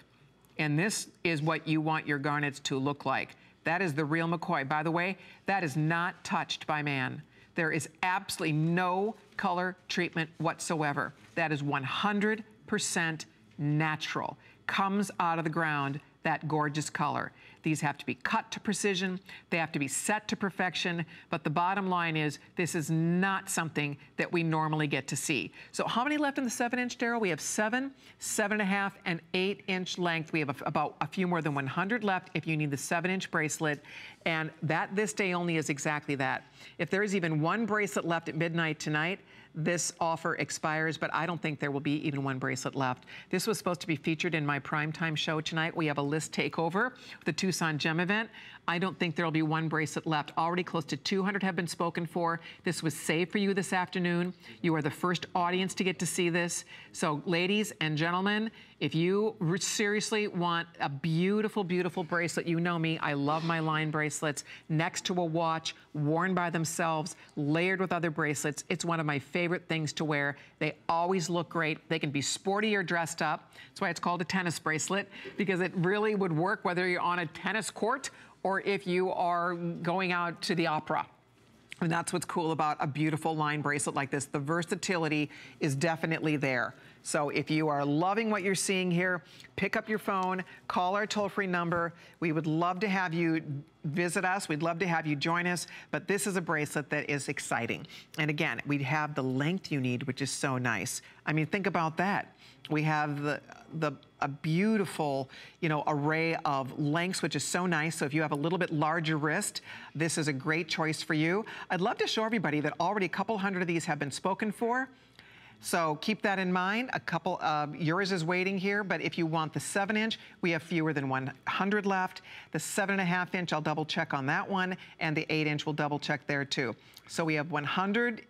And this is what you want your garnets to look like. That is the real McCoy. By the way, that is not touched by man. There is absolutely no color treatment whatsoever. That is 100% natural. Comes out of the ground, that gorgeous color. These have to be cut to precision. They have to be set to perfection. But the bottom line is this is not something that we normally get to see. So how many left in the seven inch, Daryl? We have seven, seven and a half, and eight inch length. We have a, about a few more than 100 left if you need the seven inch bracelet. And that this day only is exactly that. If there is even one bracelet left at midnight tonight, this offer expires, but I don't think there will be even one bracelet left. This was supposed to be featured in my primetime show tonight. We have a list takeover, the Tucson Gem event. I don't think there'll be one bracelet left. Already close to 200 have been spoken for. This was saved for you this afternoon. You are the first audience to get to see this. So ladies and gentlemen, if you seriously want a beautiful, beautiful bracelet, you know me, I love my line bracelets, next to a watch, worn by themselves, layered with other bracelets. It's one of my favorite things to wear. They always look great. They can be sporty or dressed up. That's why it's called a tennis bracelet, because it really would work whether you're on a tennis court or if you are going out to the opera. And that's what's cool about a beautiful line bracelet like this. The versatility is definitely there. So if you are loving what you're seeing here, pick up your phone, call our toll-free number. We would love to have you visit us. We'd love to have you join us, but this is a bracelet that is exciting. And again, we'd have the length you need, which is so nice. I mean, think about that. We have the, the a beautiful, you know, array of lengths, which is so nice. So if you have a little bit larger wrist, this is a great choice for you. I'd love to show everybody that already a couple hundred of these have been spoken for. So keep that in mind. A couple, uh, yours is waiting here, but if you want the seven inch, we have fewer than 100 left. The seven and a half inch, I'll double check on that one, and the eight inch, we'll double check there too. So we have 100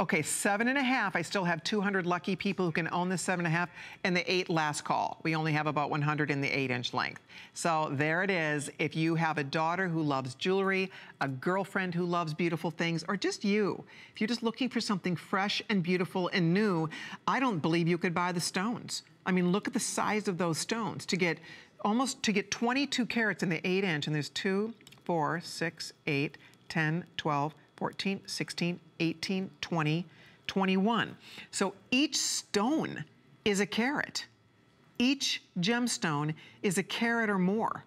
Okay, seven and a half. I still have 200 lucky people who can own the seven and a half and the eight last call. We only have about 100 in the eight inch length. So there it is. If you have a daughter who loves jewelry, a girlfriend who loves beautiful things, or just you, if you're just looking for something fresh and beautiful and new, I don't believe you could buy the stones. I mean, look at the size of those stones to get almost to get 22 carats in the eight inch and there's two, four, six, eight, 10, 12, 14, 16, 18, 20, 21. So each stone is a carat. Each gemstone is a carat or more.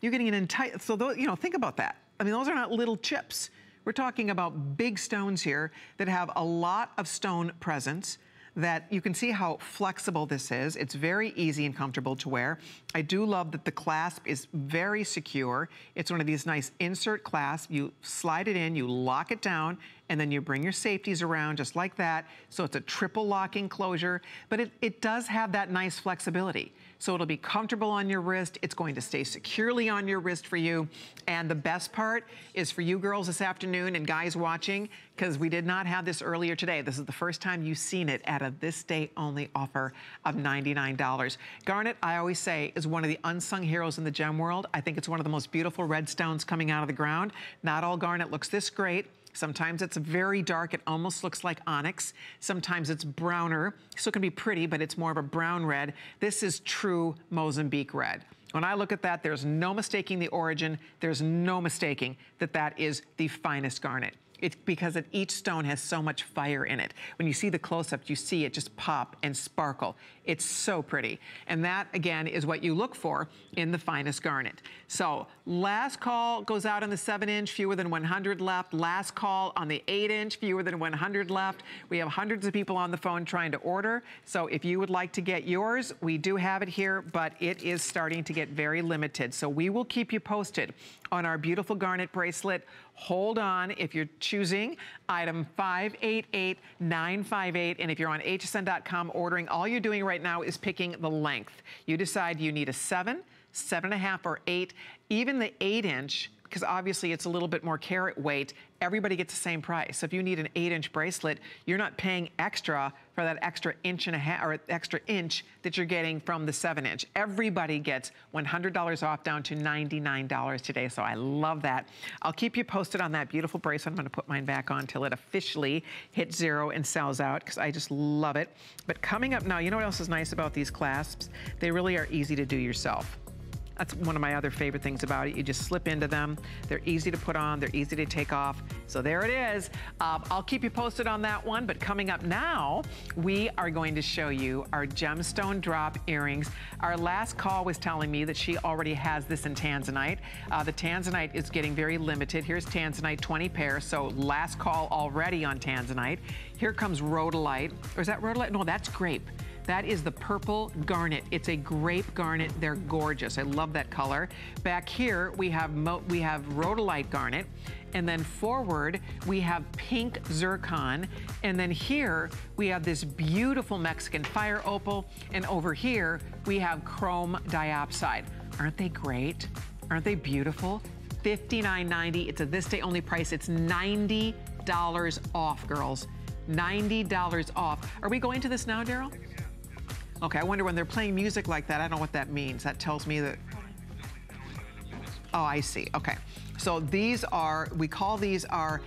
You're getting an entire, so those, you know, think about that. I mean, those are not little chips. We're talking about big stones here that have a lot of stone presence that you can see how flexible this is. It's very easy and comfortable to wear. I do love that the clasp is very secure. It's one of these nice insert clasps. You slide it in, you lock it down, and then you bring your safeties around just like that. So it's a triple locking closure, but it, it does have that nice flexibility. So it'll be comfortable on your wrist. It's going to stay securely on your wrist for you. And the best part is for you girls this afternoon and guys watching, because we did not have this earlier today. This is the first time you've seen it at a this day only offer of $99. Garnet, I always say, is one of the unsung heroes in the gem world. I think it's one of the most beautiful red stones coming out of the ground. Not all garnet looks this great. Sometimes it's very dark. It almost looks like onyx. Sometimes it's browner. So it can be pretty, but it's more of a brown red. This is true Mozambique red. When I look at that, there's no mistaking the origin. There's no mistaking that that is the finest garnet. It's because it, each stone has so much fire in it. When you see the close-up, you see it just pop and sparkle. It's so pretty. And that, again, is what you look for in the finest garnet. So last call goes out on the 7-inch, fewer than 100 left. Last call on the 8-inch, fewer than 100 left. We have hundreds of people on the phone trying to order. So if you would like to get yours, we do have it here, but it is starting to get very limited. So we will keep you posted on our beautiful garnet bracelet. Hold on if you're choosing item 588958. And if you're on hsn.com ordering, all you're doing right now is picking the length. You decide you need a seven, seven and a half, or eight. Even the eight inch because obviously it's a little bit more carat weight, everybody gets the same price. So if you need an eight inch bracelet, you're not paying extra for that extra inch and a half or extra inch that you're getting from the seven inch. Everybody gets $100 off down to $99 today. So I love that. I'll keep you posted on that beautiful bracelet. I'm gonna put mine back on till it officially hits zero and sells out because I just love it. But coming up now, you know what else is nice about these clasps? They really are easy to do yourself. That's one of my other favorite things about it. You just slip into them. They're easy to put on. They're easy to take off. So there it is. Um, I'll keep you posted on that one. But coming up now, we are going to show you our gemstone drop earrings. Our last call was telling me that she already has this in Tanzanite. Uh, the Tanzanite is getting very limited. Here's Tanzanite, 20 pairs. So last call already on Tanzanite. Here comes Rhodolite. Or is that Rhodolite? No, that's grape. That is the purple garnet. It's a grape garnet. They're gorgeous. I love that color. Back here, we have we have rhodolite garnet. And then forward, we have pink zircon. And then here, we have this beautiful Mexican fire opal. And over here, we have chrome diopside. Aren't they great? Aren't they beautiful? $59.90. It's a this day only price. It's $90 off, girls. $90 off. Are we going to this now, Daryl? Okay, I wonder when they're playing music like that, I don't know what that means. That tells me that, oh, I see, okay. So these are, we call these our,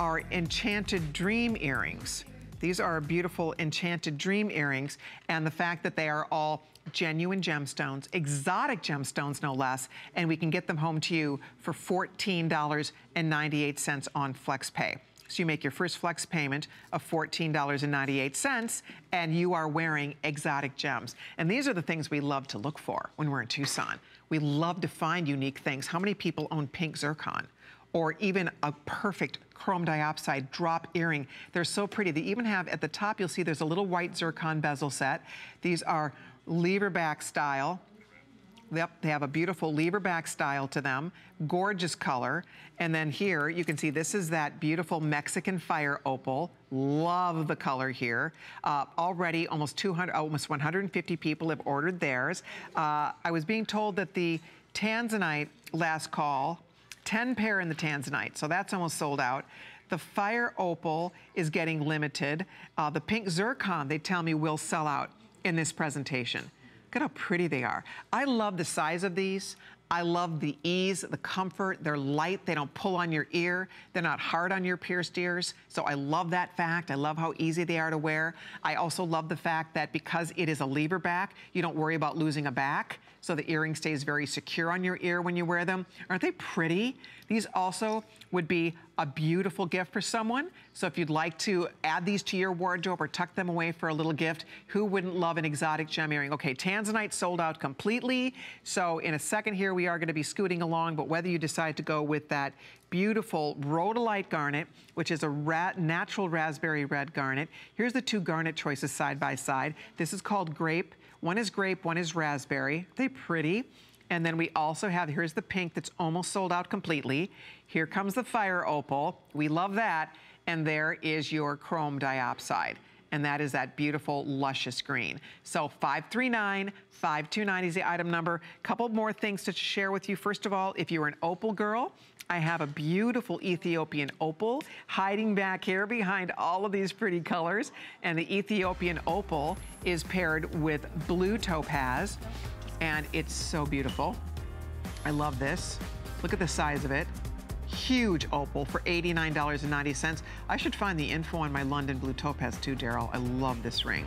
our enchanted dream earrings. These are beautiful enchanted dream earrings, and the fact that they are all genuine gemstones, exotic gemstones no less, and we can get them home to you for $14.98 on FlexPay. So you make your first flex payment of $14.98 and you are wearing exotic gems. And these are the things we love to look for when we're in Tucson. We love to find unique things. How many people own pink zircon? Or even a perfect chrome diopside drop earring. They're so pretty. They even have, at the top, you'll see there's a little white zircon bezel set. These are lever back style. Yep, they have a beautiful lever back style to them, gorgeous color. And then here, you can see this is that beautiful Mexican fire opal. Love the color here. Uh, already almost 200, almost 150 people have ordered theirs. Uh, I was being told that the Tanzanite last call, 10 pair in the Tanzanite, so that's almost sold out. The fire opal is getting limited. Uh, the pink zircon, they tell me, will sell out in this presentation. Look at how pretty they are. I love the size of these. I love the ease, the comfort. They're light. They don't pull on your ear. They're not hard on your pierced ears. So I love that fact. I love how easy they are to wear. I also love the fact that because it is a lever back, you don't worry about losing a back. So the earring stays very secure on your ear when you wear them. Aren't they pretty? These also would be a beautiful gift for someone. So if you'd like to add these to your wardrobe or tuck them away for a little gift, who wouldn't love an exotic gem earring? Okay, Tanzanite sold out completely. So in a second here, we are gonna be scooting along, but whether you decide to go with that beautiful rhodolite garnet, which is a ra natural raspberry red garnet. Here's the two garnet choices side by side. This is called grape. One is grape, one is raspberry. They pretty. And then we also have, here's the pink that's almost sold out completely. Here comes the fire opal. We love that. And there is your chrome diopside. And that is that beautiful, luscious green. So 539, 529 is the item number. Couple more things to share with you. First of all, if you're an opal girl, I have a beautiful Ethiopian opal hiding back here behind all of these pretty colors. And the Ethiopian opal is paired with blue topaz and it's so beautiful. I love this. Look at the size of it. Huge opal for $89.90. I should find the info on my London Blue Topaz too, Daryl. I love this ring.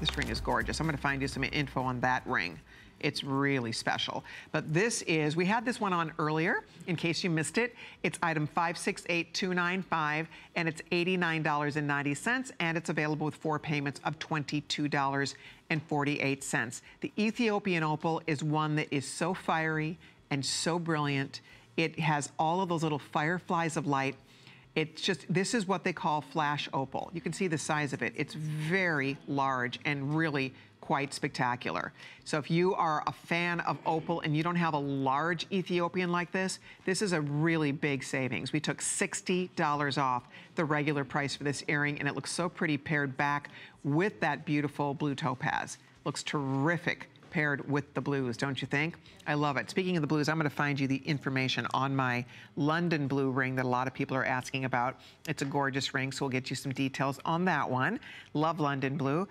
This ring is gorgeous. I'm gonna find you some info on that ring. It's really special. But this is, we had this one on earlier, in case you missed it. It's item 568295, and it's $89.90, and it's available with four payments of $22.48. The Ethiopian opal is one that is so fiery and so brilliant. It has all of those little fireflies of light it's just, this is what they call flash opal. You can see the size of it. It's very large and really quite spectacular. So if you are a fan of opal and you don't have a large Ethiopian like this, this is a really big savings. We took $60 off the regular price for this earring and it looks so pretty paired back with that beautiful blue topaz. Looks terrific paired with the blues, don't you think? I love it. Speaking of the blues, I'm gonna find you the information on my London blue ring that a lot of people are asking about. It's a gorgeous ring, so we'll get you some details on that one. Love London blue.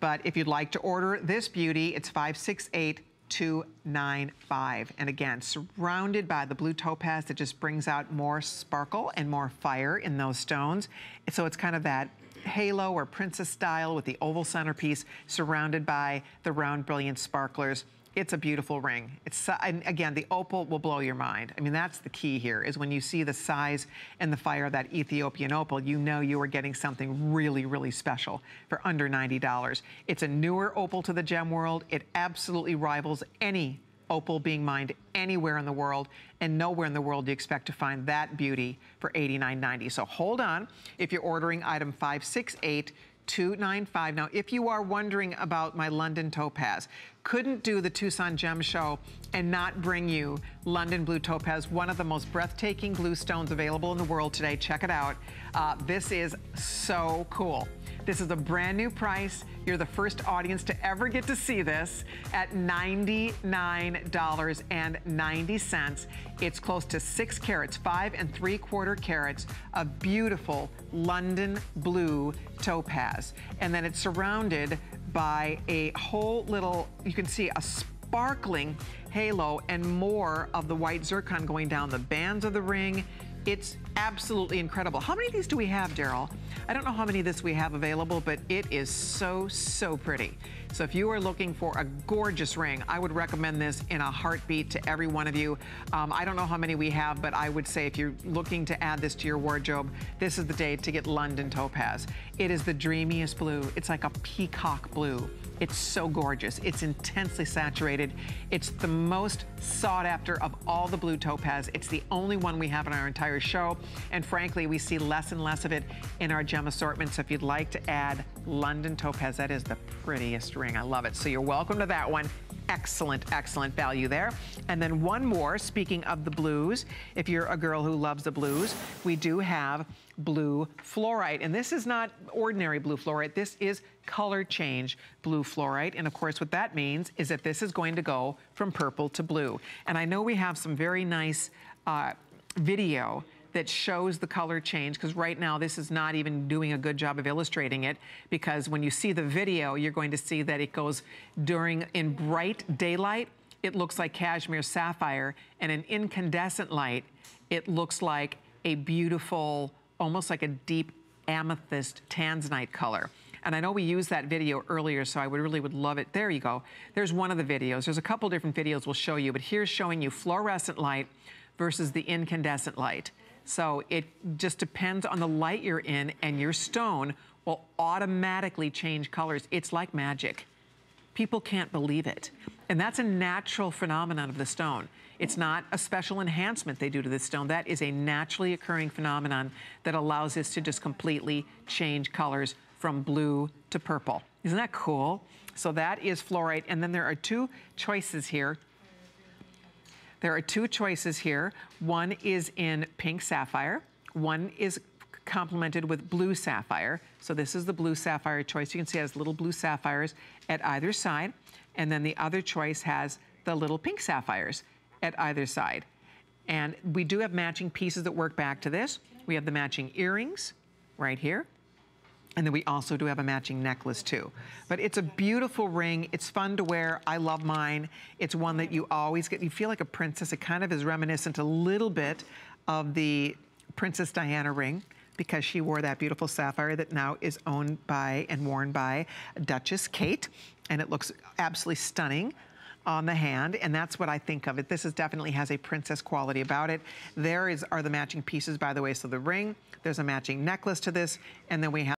But if you'd like to order this beauty, it's 568 295. And again, surrounded by the blue topaz that just brings out more sparkle and more fire in those stones. So it's kind of that halo or princess style with the oval centerpiece surrounded by the round brilliant sparklers. It's a beautiful ring. It's and again, the opal will blow your mind. I mean, that's the key here is when you see the size and the fire of that Ethiopian opal, you know you are getting something really, really special for under $90. It's a newer opal to the gem world. It absolutely rivals any opal being mined anywhere in the world, and nowhere in the world do you expect to find that beauty for $89.90. So hold on. If you're ordering item 568, 295. Now, if you are wondering about my London Topaz, couldn't do the Tucson Gem Show and not bring you London Blue Topaz, one of the most breathtaking blue stones available in the world today. Check it out. Uh, this is so cool. This is a brand new price. You're the first audience to ever get to see this at $99.90. It's close to six carats, five and three quarter carats of beautiful London blue topaz. And then it's surrounded by a whole little, you can see a sparkling halo and more of the white zircon going down the bands of the ring. It's absolutely incredible. How many of these do we have, Daryl? I don't know how many of this we have available, but it is so, so pretty. So if you are looking for a gorgeous ring, I would recommend this in a heartbeat to every one of you. Um, I don't know how many we have, but I would say if you're looking to add this to your wardrobe, this is the day to get London Topaz. It is the dreamiest blue. It's like a peacock blue. It's so gorgeous. It's intensely saturated. It's the most sought after of all the blue topaz. It's the only one we have in our entire show. And frankly, we see less and less of it in our gem assortment. So if you'd like to add London topaz, that is the prettiest ring. I love it. So you're welcome to that one excellent, excellent value there. And then one more, speaking of the blues, if you're a girl who loves the blues, we do have blue fluorite. And this is not ordinary blue fluorite. This is color change blue fluorite. And of course, what that means is that this is going to go from purple to blue. And I know we have some very nice uh, video that shows the color change because right now this is not even doing a good job of illustrating it because when you see the video, you're going to see that it goes during in bright daylight, it looks like Kashmir sapphire and in incandescent light, it looks like a beautiful, almost like a deep amethyst tanzanite color. And I know we used that video earlier, so I would really would love it. There you go. There's one of the videos. There's a couple different videos we'll show you, but here's showing you fluorescent light versus the incandescent light. So it just depends on the light you're in and your stone will automatically change colors. It's like magic. People can't believe it. And that's a natural phenomenon of the stone. It's not a special enhancement they do to the stone. That is a naturally occurring phenomenon that allows this to just completely change colors from blue to purple. Isn't that cool? So that is fluorite. And then there are two choices here. There are two choices here. One is in pink sapphire. One is complemented with blue sapphire. So this is the blue sapphire choice. You can see it has little blue sapphires at either side. And then the other choice has the little pink sapphires at either side. And we do have matching pieces that work back to this. We have the matching earrings right here. And then we also do have a matching necklace too. But it's a beautiful ring. It's fun to wear. I love mine. It's one that you always get, you feel like a princess. It kind of is reminiscent a little bit of the Princess Diana ring because she wore that beautiful sapphire that now is owned by and worn by Duchess Kate. And it looks absolutely stunning on the hand, and that's what I think of it. This is definitely has a princess quality about it. There is are the matching pieces, by the way. So the ring, there's a matching necklace to this, and then we have